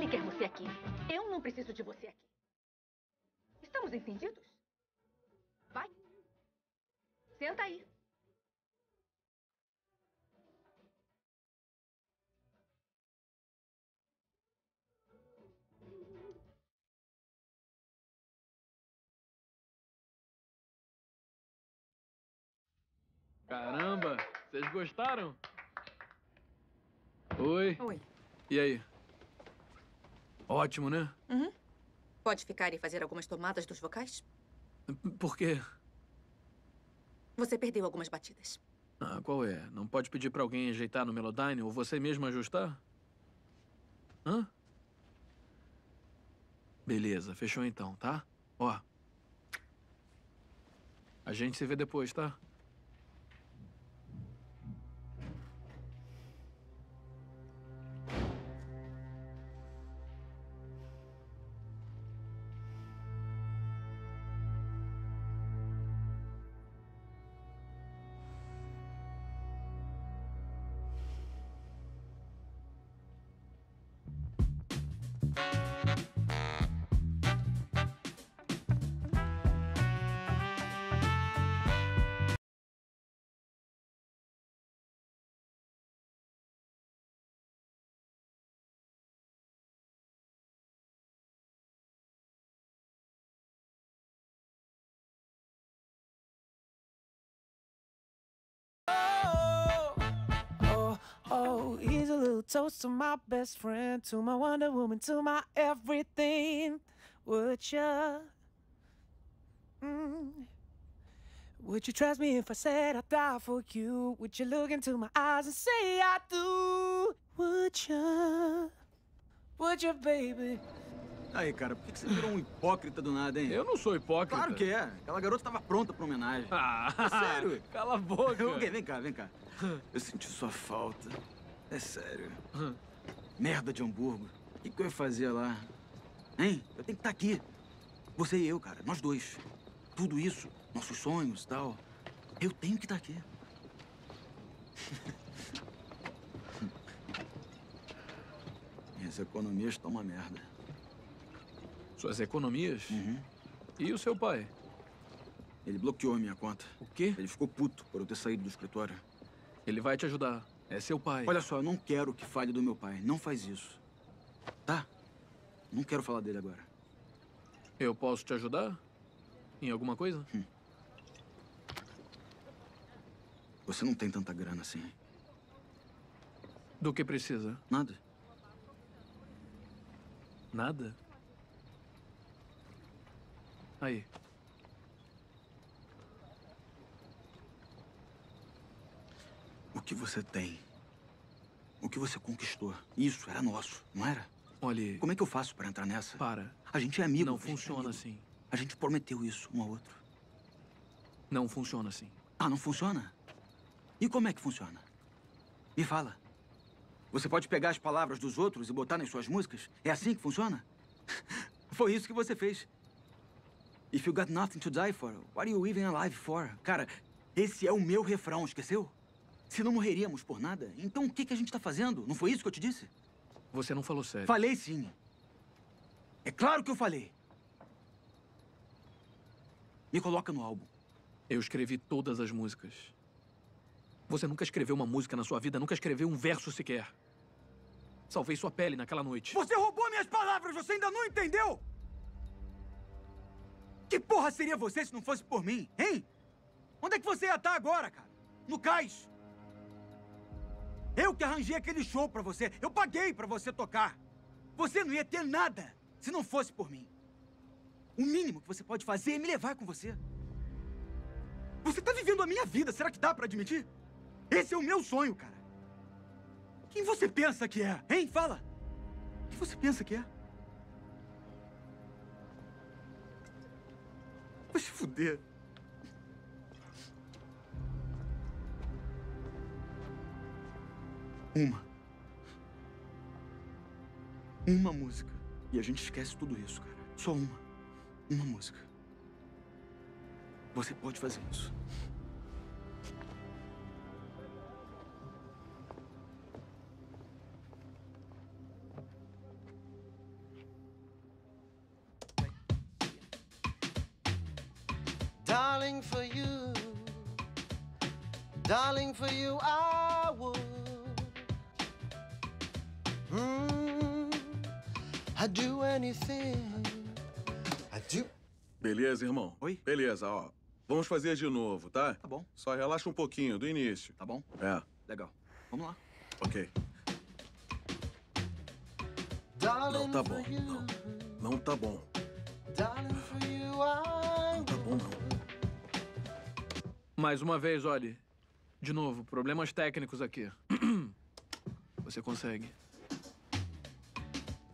Ele quer você aqui. Eu não preciso de você aqui. Estamos entendidos? Vai. Senta aí. Caramba, vocês gostaram? Oi. Oi. E aí? Ótimo, né? Uhum. Pode ficar e fazer algumas tomadas dos vocais? Por quê? Você perdeu algumas batidas. Ah, qual é? Não pode pedir pra alguém ajeitar no Melodyne ou você mesmo ajustar? Hã? Beleza, fechou então, tá? Ó. A gente se vê depois, tá? Toast to my best friend, to my Wonder Woman, to my everything. Would you? Mm. Would you trust me if I said I'd die for you? Would you look into my eyes and say I do? Would you? Would you, baby? Aí, cara, por que que você virou um hipócrita do nada, hein? Eu não sou hipócrita. Claro que é. Aquela garota estava pronta pra homenagem. Ah, É sério. Cala a boca. Ok, vem cá, vem cá. Eu senti sua falta. É sério. Merda de Hamburgo. O que, que eu ia fazer lá? Hein? Eu tenho que estar aqui. Você e eu, cara. Nós dois. Tudo isso, nossos sonhos e tal. Eu tenho que estar aqui. Minhas economias estão uma merda. Suas economias? Uhum. E o seu pai? Ele bloqueou a minha conta. O quê? Ele ficou puto por eu ter saído do escritório. Ele vai te ajudar. É seu pai. Olha só, eu não quero que fale do meu pai. Não faz isso. Tá? Não quero falar dele agora. Eu posso te ajudar? Em alguma coisa? Você não tem tanta grana assim. Do que precisa? Nada. Nada? Aí. Que você tem? O que você conquistou? Isso era nosso, não era? Olhe. Como é que eu faço para entrar nessa? Para. A gente é amigo. Não é funciona amigo. assim. A gente prometeu isso um ao outro. Não funciona assim. Ah, não funciona? E como é que funciona? Me fala. Você pode pegar as palavras dos outros e botar nas suas músicas? É assim que funciona? Foi isso que você fez. If you got nothing to die for, what are you even alive for? Cara, esse é o meu refrão, esqueceu? Se não morreríamos por nada, então o que, que a gente tá fazendo? Não foi isso que eu te disse? Você não falou sério. Falei sim. É claro que eu falei. Me coloca no álbum. Eu escrevi todas as músicas. Você nunca escreveu uma música na sua vida, nunca escreveu um verso sequer. Salvei sua pele naquela noite. Você roubou minhas palavras, você ainda não entendeu? Que porra seria você se não fosse por mim, hein? Onde é que você ia estar agora, cara? No cais. Eu que arranjei aquele show pra você. Eu paguei pra você tocar. Você não ia ter nada se não fosse por mim. O mínimo que você pode fazer é me levar com você. Você tá vivendo a minha vida, será que dá pra admitir? Esse é o meu sonho, cara. Quem você pensa que é, hein? Fala. Quem você pensa que é? Vai se fuder. Uma. Uma música. E a gente esquece tudo isso, cara. Só uma. Uma música. Você pode fazer isso. Beleza, irmão? Oi? Beleza, ó. Vamos fazer de novo, tá? Tá bom. Só relaxa um pouquinho, do início. Tá bom? É, Legal. Vamos lá. ok. Não tá bom, não. Não tá bom. Não tá bom, não. Mais uma vez, olhe. De novo, problemas técnicos aqui. Você consegue.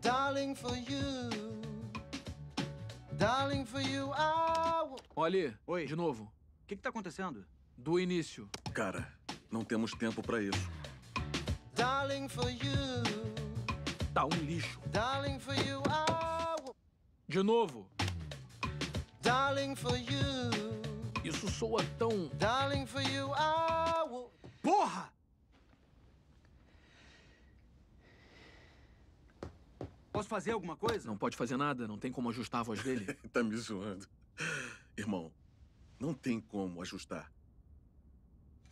Darling, for you, darling, for you, I would. Olhe. Oi. De novo. O que, que tá acontecendo? Do início. Cara, não temos tempo pra isso. Darling, for you, Tá um lixo. darling, for you, I would. De novo. Darling, for you, Isso soa tão. darling, for you, I would. Porra! Posso fazer alguma coisa? Não pode fazer nada, não tem como ajustar a voz dele. tá me zoando. Irmão, não tem como ajustar.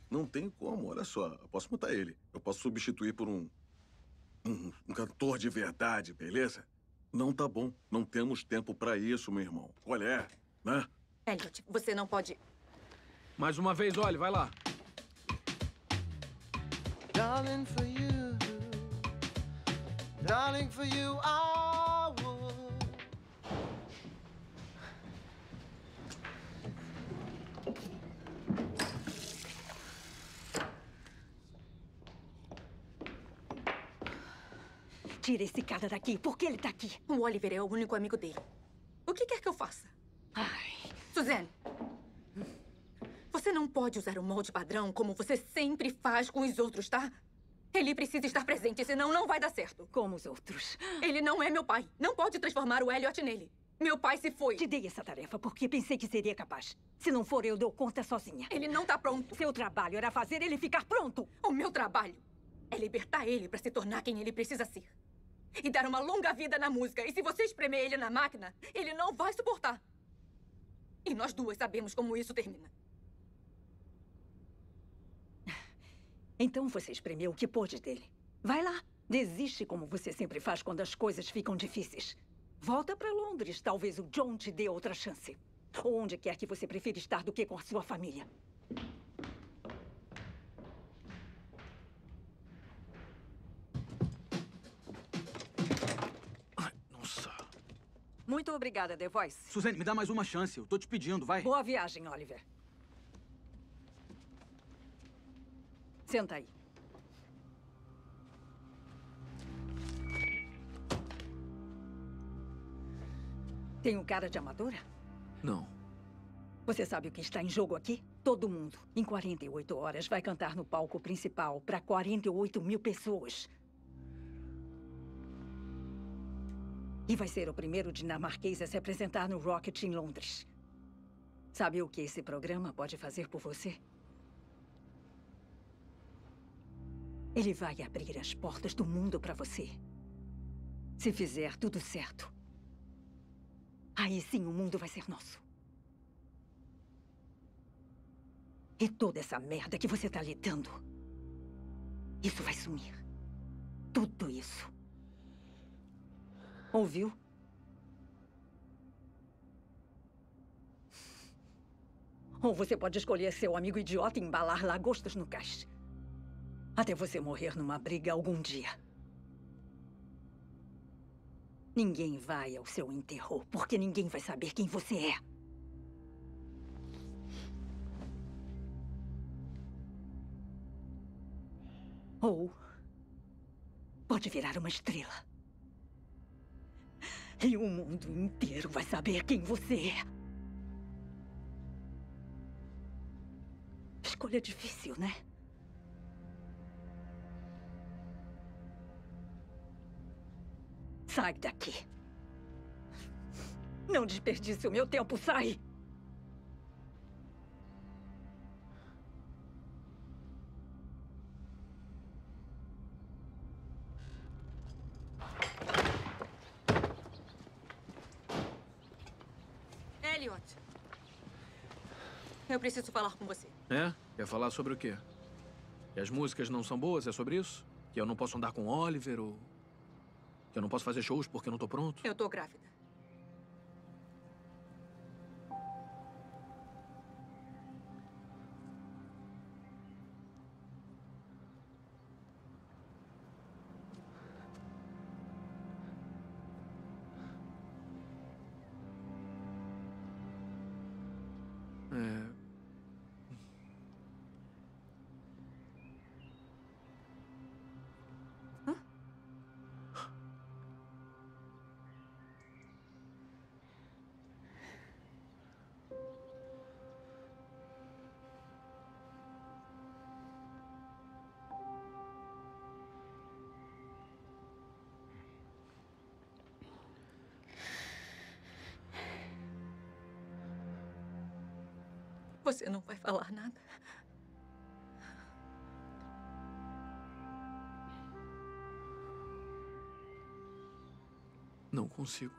Não tem como, olha só. Eu posso mutar ele. Eu posso substituir por um, um. um cantor de verdade, beleza? Não tá bom. Não temos tempo pra isso, meu irmão. Qual é? Né? Elliot, você não pode. Mais uma vez, olhe, vai lá. Darling, for you, Darling, for you I would. Tira esse cara daqui. Por que ele tá aqui? O Oliver é o único amigo dele. O que quer que eu faça? Ai. Suzanne, você não pode usar o molde padrão como você sempre faz com os outros, tá? Ele precisa estar presente, senão não vai dar certo. Como os outros. Ele não é meu pai. Não pode transformar o Elliot nele. Meu pai se foi. Te dei essa tarefa porque pensei que seria capaz. Se não for, eu dou conta sozinha. Ele não tá pronto. Seu trabalho era fazer ele ficar pronto. O meu trabalho é libertar ele para se tornar quem ele precisa ser. E dar uma longa vida na música. E se você espremer ele na máquina, ele não vai suportar. E nós duas sabemos como isso termina. Então você espremeu o que pôde dele. Vai lá. Desiste como você sempre faz quando as coisas ficam difíceis. Volta para Londres. Talvez o John te dê outra chance. Ou onde quer que você prefira estar do que com a sua família. Nossa. Muito obrigada, The Voice. Suzane, me dá mais uma chance. Eu tô te pedindo, vai. Boa viagem, Oliver. Senta aí. Tem um cara de amadora? Não. Você sabe o que está em jogo aqui? Todo mundo, em 48 horas, vai cantar no palco principal para 48 mil pessoas. E vai ser o primeiro dinamarquês a se apresentar no Rocket em Londres. Sabe o que esse programa pode fazer por você? Ele vai abrir as portas do mundo para você. Se fizer tudo certo. Aí sim o mundo vai ser nosso. E toda essa merda que você tá lidando. Isso vai sumir. Tudo isso. Ouviu? Ou você pode escolher seu amigo idiota e embalar lagostas no caixa. Até você morrer numa briga algum dia. Ninguém vai ao seu enterro, porque ninguém vai saber quem você é. Ou pode virar uma estrela. E o mundo inteiro vai saber quem você é. Escolha difícil, né? Sai daqui. Não desperdice o meu tempo, sai! Elliot. Eu preciso falar com você. É? Quer falar sobre o quê? Que as músicas não são boas? É sobre isso? Que eu não posso andar com o Oliver ou. Eu não posso fazer shows porque eu não tô pronto? Eu tô grávida. Você não vai falar nada? Não consigo.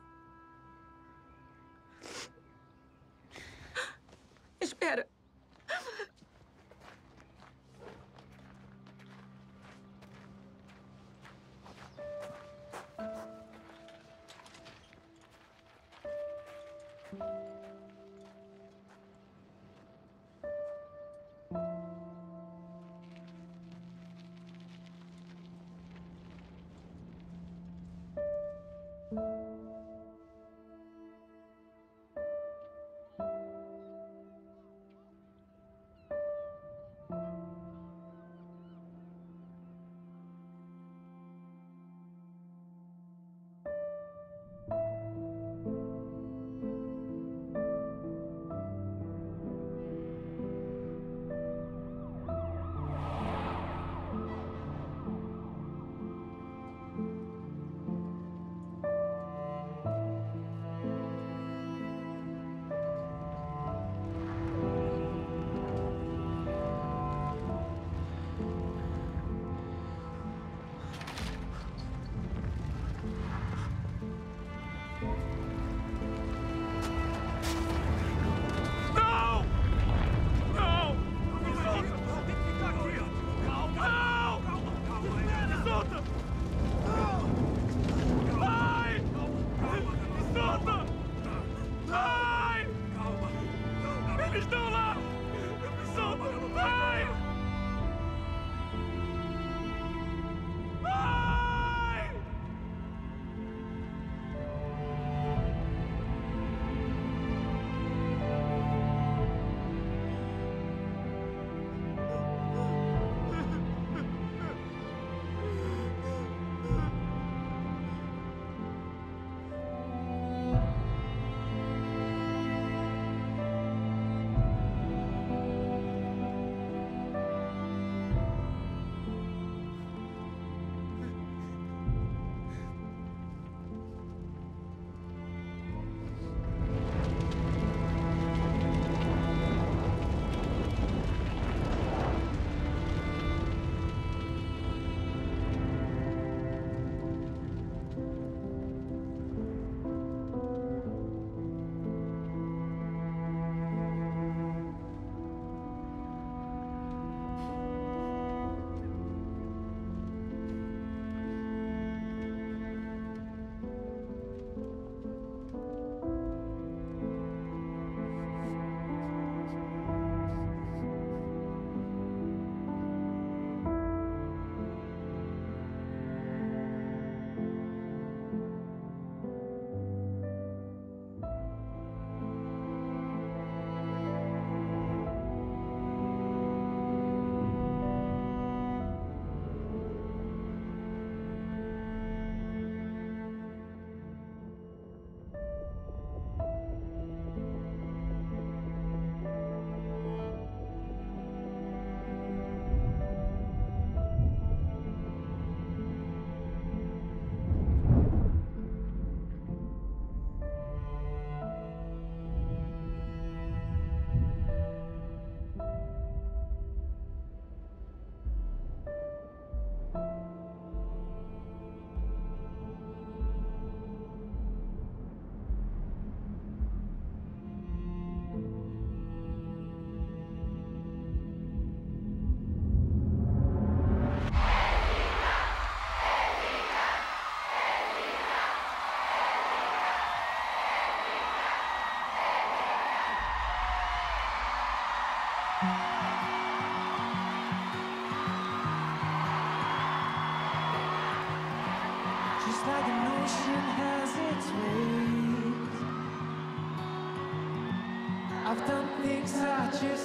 Things I just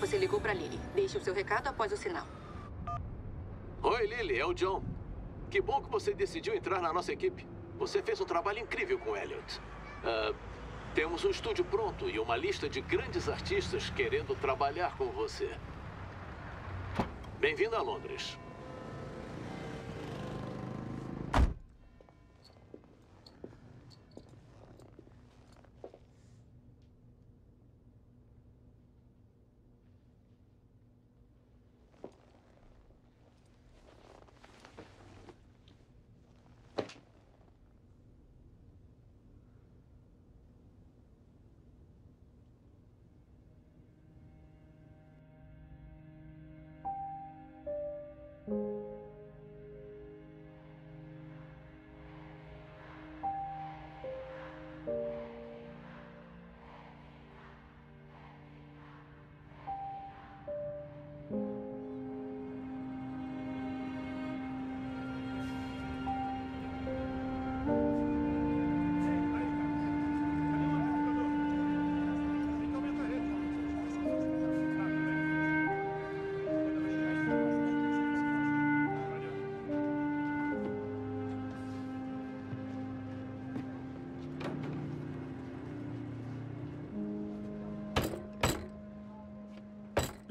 Você ligou pra Lily. Deixe o seu recado após o sinal. Oi, Lily, é o John. Que bom que você decidiu entrar na nossa equipe. Você fez um trabalho incrível com Elliot. Ah, temos um estúdio pronto e uma lista de grandes artistas querendo trabalhar com você. Bem-vindo a Londres.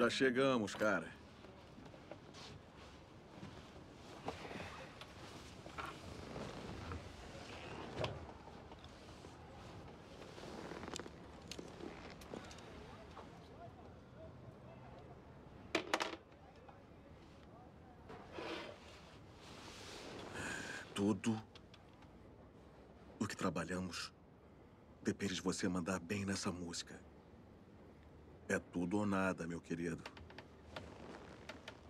Já chegamos, cara. Tudo o que trabalhamos depende de você mandar bem nessa música. É tudo ou nada, meu querido.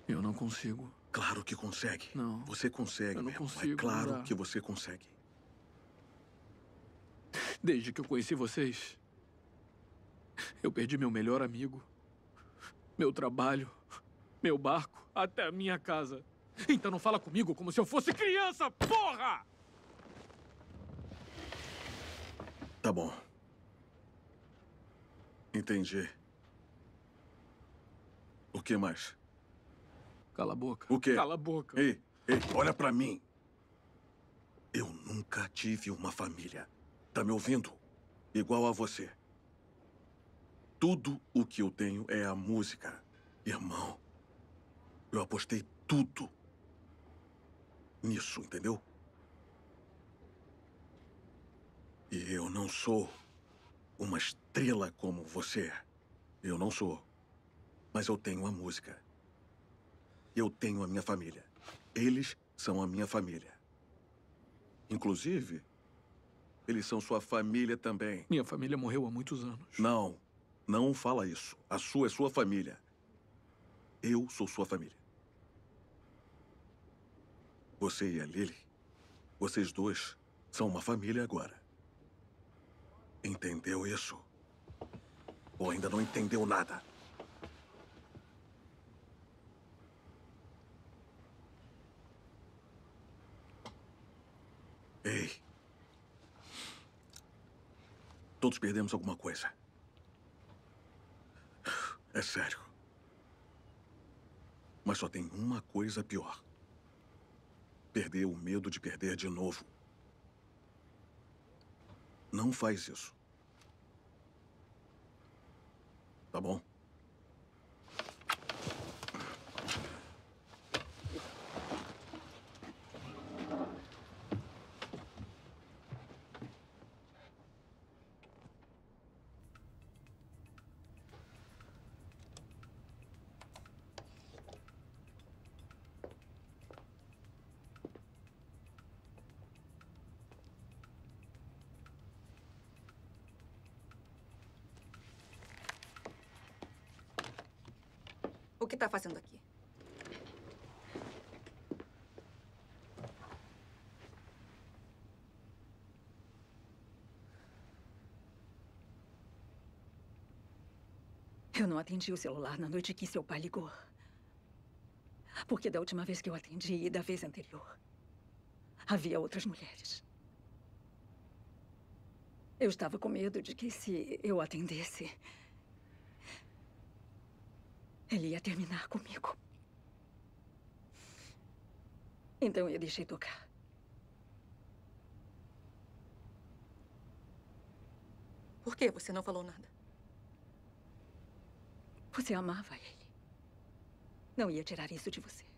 Eu não consigo. Claro que consegue. Não. Você consegue, Eu não meu irmão. consigo, É claro não que você consegue. Desde que eu conheci vocês, eu perdi meu melhor amigo, meu trabalho, meu barco, até a minha casa. Então não fala comigo como se eu fosse criança, porra! Tá bom. Entendi. O que mais? Cala a boca. O quê? Cala a boca. Ei, ei, olha pra mim. Eu nunca tive uma família. Tá me ouvindo? Igual a você. Tudo o que eu tenho é a música. Irmão, eu apostei tudo nisso, entendeu? E eu não sou uma estrela como você. Eu não sou. Mas eu tenho a música. Eu tenho a minha família. Eles são a minha família. Inclusive, eles são sua família também. Minha família morreu há muitos anos. Não, não fala isso. A sua é sua família. Eu sou sua família. Você e a Lily, vocês dois são uma família agora. Entendeu isso? Ou ainda não entendeu nada? Ei. Todos perdemos alguma coisa. É sério. Mas só tem uma coisa pior. Perder o medo de perder de novo. Não faz isso. Tá bom? Fazendo aqui? Eu não atendi o celular na noite que seu pai ligou. Porque da última vez que eu atendi e da vez anterior, havia outras mulheres. Eu estava com medo de que se eu atendesse, ele ia terminar comigo. Então eu deixei tocar. Por que você não falou nada? Você amava ele. Não ia tirar isso de você.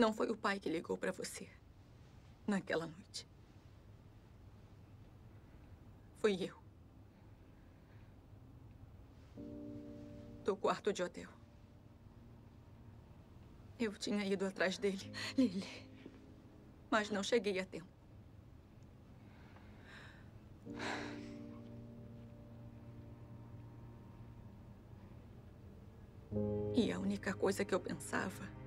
Não foi o pai que ligou para você naquela noite. Fui eu. Do quarto de hotel. Eu tinha ido atrás dele. Lily. Mas não cheguei a tempo. E a única coisa que eu pensava.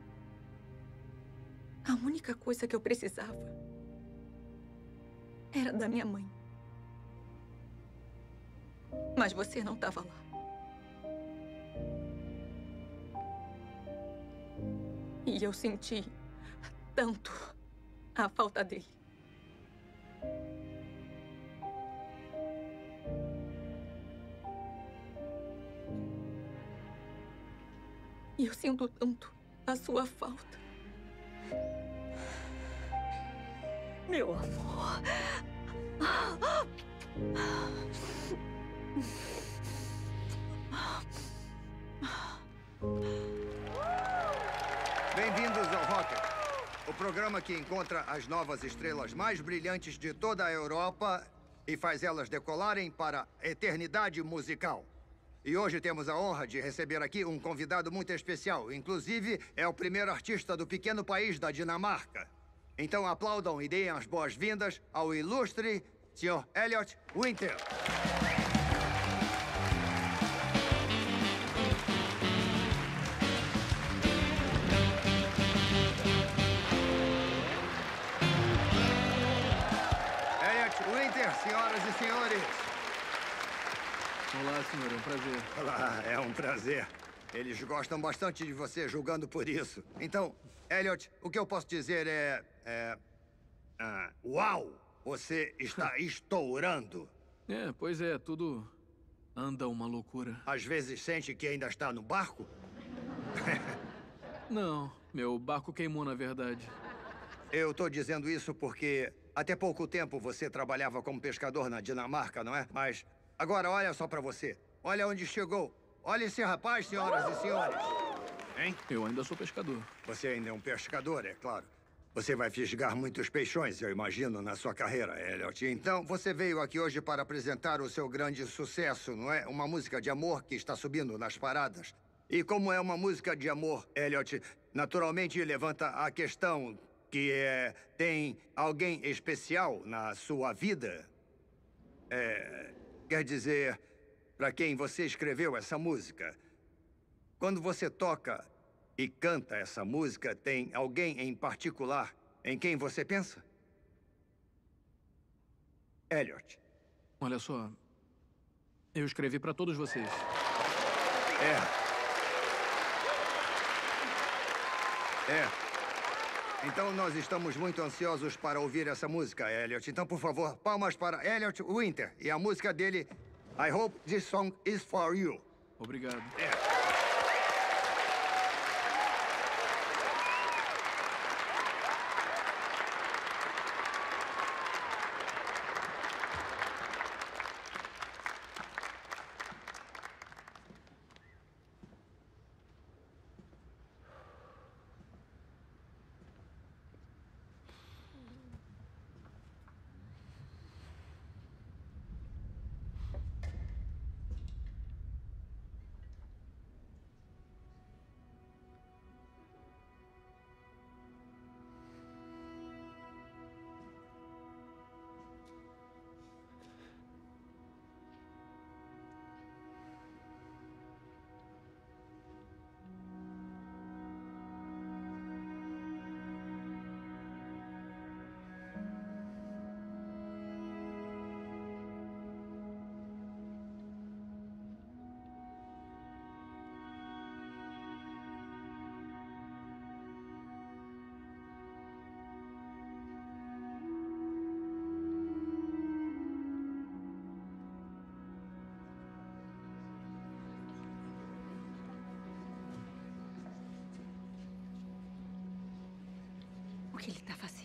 A única coisa que eu precisava. Era da minha mãe. Mas você não estava lá. E eu senti tanto a falta dele. E eu sinto tanto a sua falta. Meu amor. Bem-vindos ao Rocket, o programa que encontra as novas estrelas mais brilhantes de toda a Europa e faz elas decolarem para a eternidade musical. E hoje temos a honra de receber aqui um convidado muito especial. Inclusive, é o primeiro artista do pequeno país da Dinamarca. Então aplaudam e deem as boas-vindas ao ilustre Sr. Elliot Winter. Elliot Winter, senhoras e senhores. Olá, senhor. É um prazer. Olá, é um prazer. Eles gostam bastante de você, julgando por isso. Então, Elliot, o que eu posso dizer é. é ah, uau! Você está estourando. É, pois é, tudo anda uma loucura. Às vezes sente que ainda está no barco? Não, meu barco queimou, na verdade. Eu estou dizendo isso porque até pouco tempo você trabalhava como pescador na Dinamarca, não é? Mas agora olha só para você. Olha onde chegou. Olha esse rapaz, senhoras e senhores. Hein? Eu ainda sou pescador. Você ainda é um pescador, é claro. Você vai fisgar muitos peixões, eu imagino, na sua carreira, Elliot. Então, você veio aqui hoje para apresentar o seu grande sucesso, não é? Uma música de amor que está subindo nas paradas. E como é uma música de amor, Elliot, naturalmente levanta a questão que é, tem alguém especial na sua vida? É, quer dizer, para quem você escreveu essa música. Quando você toca e canta essa música, tem alguém em particular em quem você pensa? Elliot. Olha só. Eu escrevi para todos vocês. É. É. Então nós estamos muito ansiosos para ouvir essa música, Elliot. Então, por favor, palmas para Elliot Winter e a música dele, I Hope This Song Is For You. Obrigado. É. que ele está fazendo?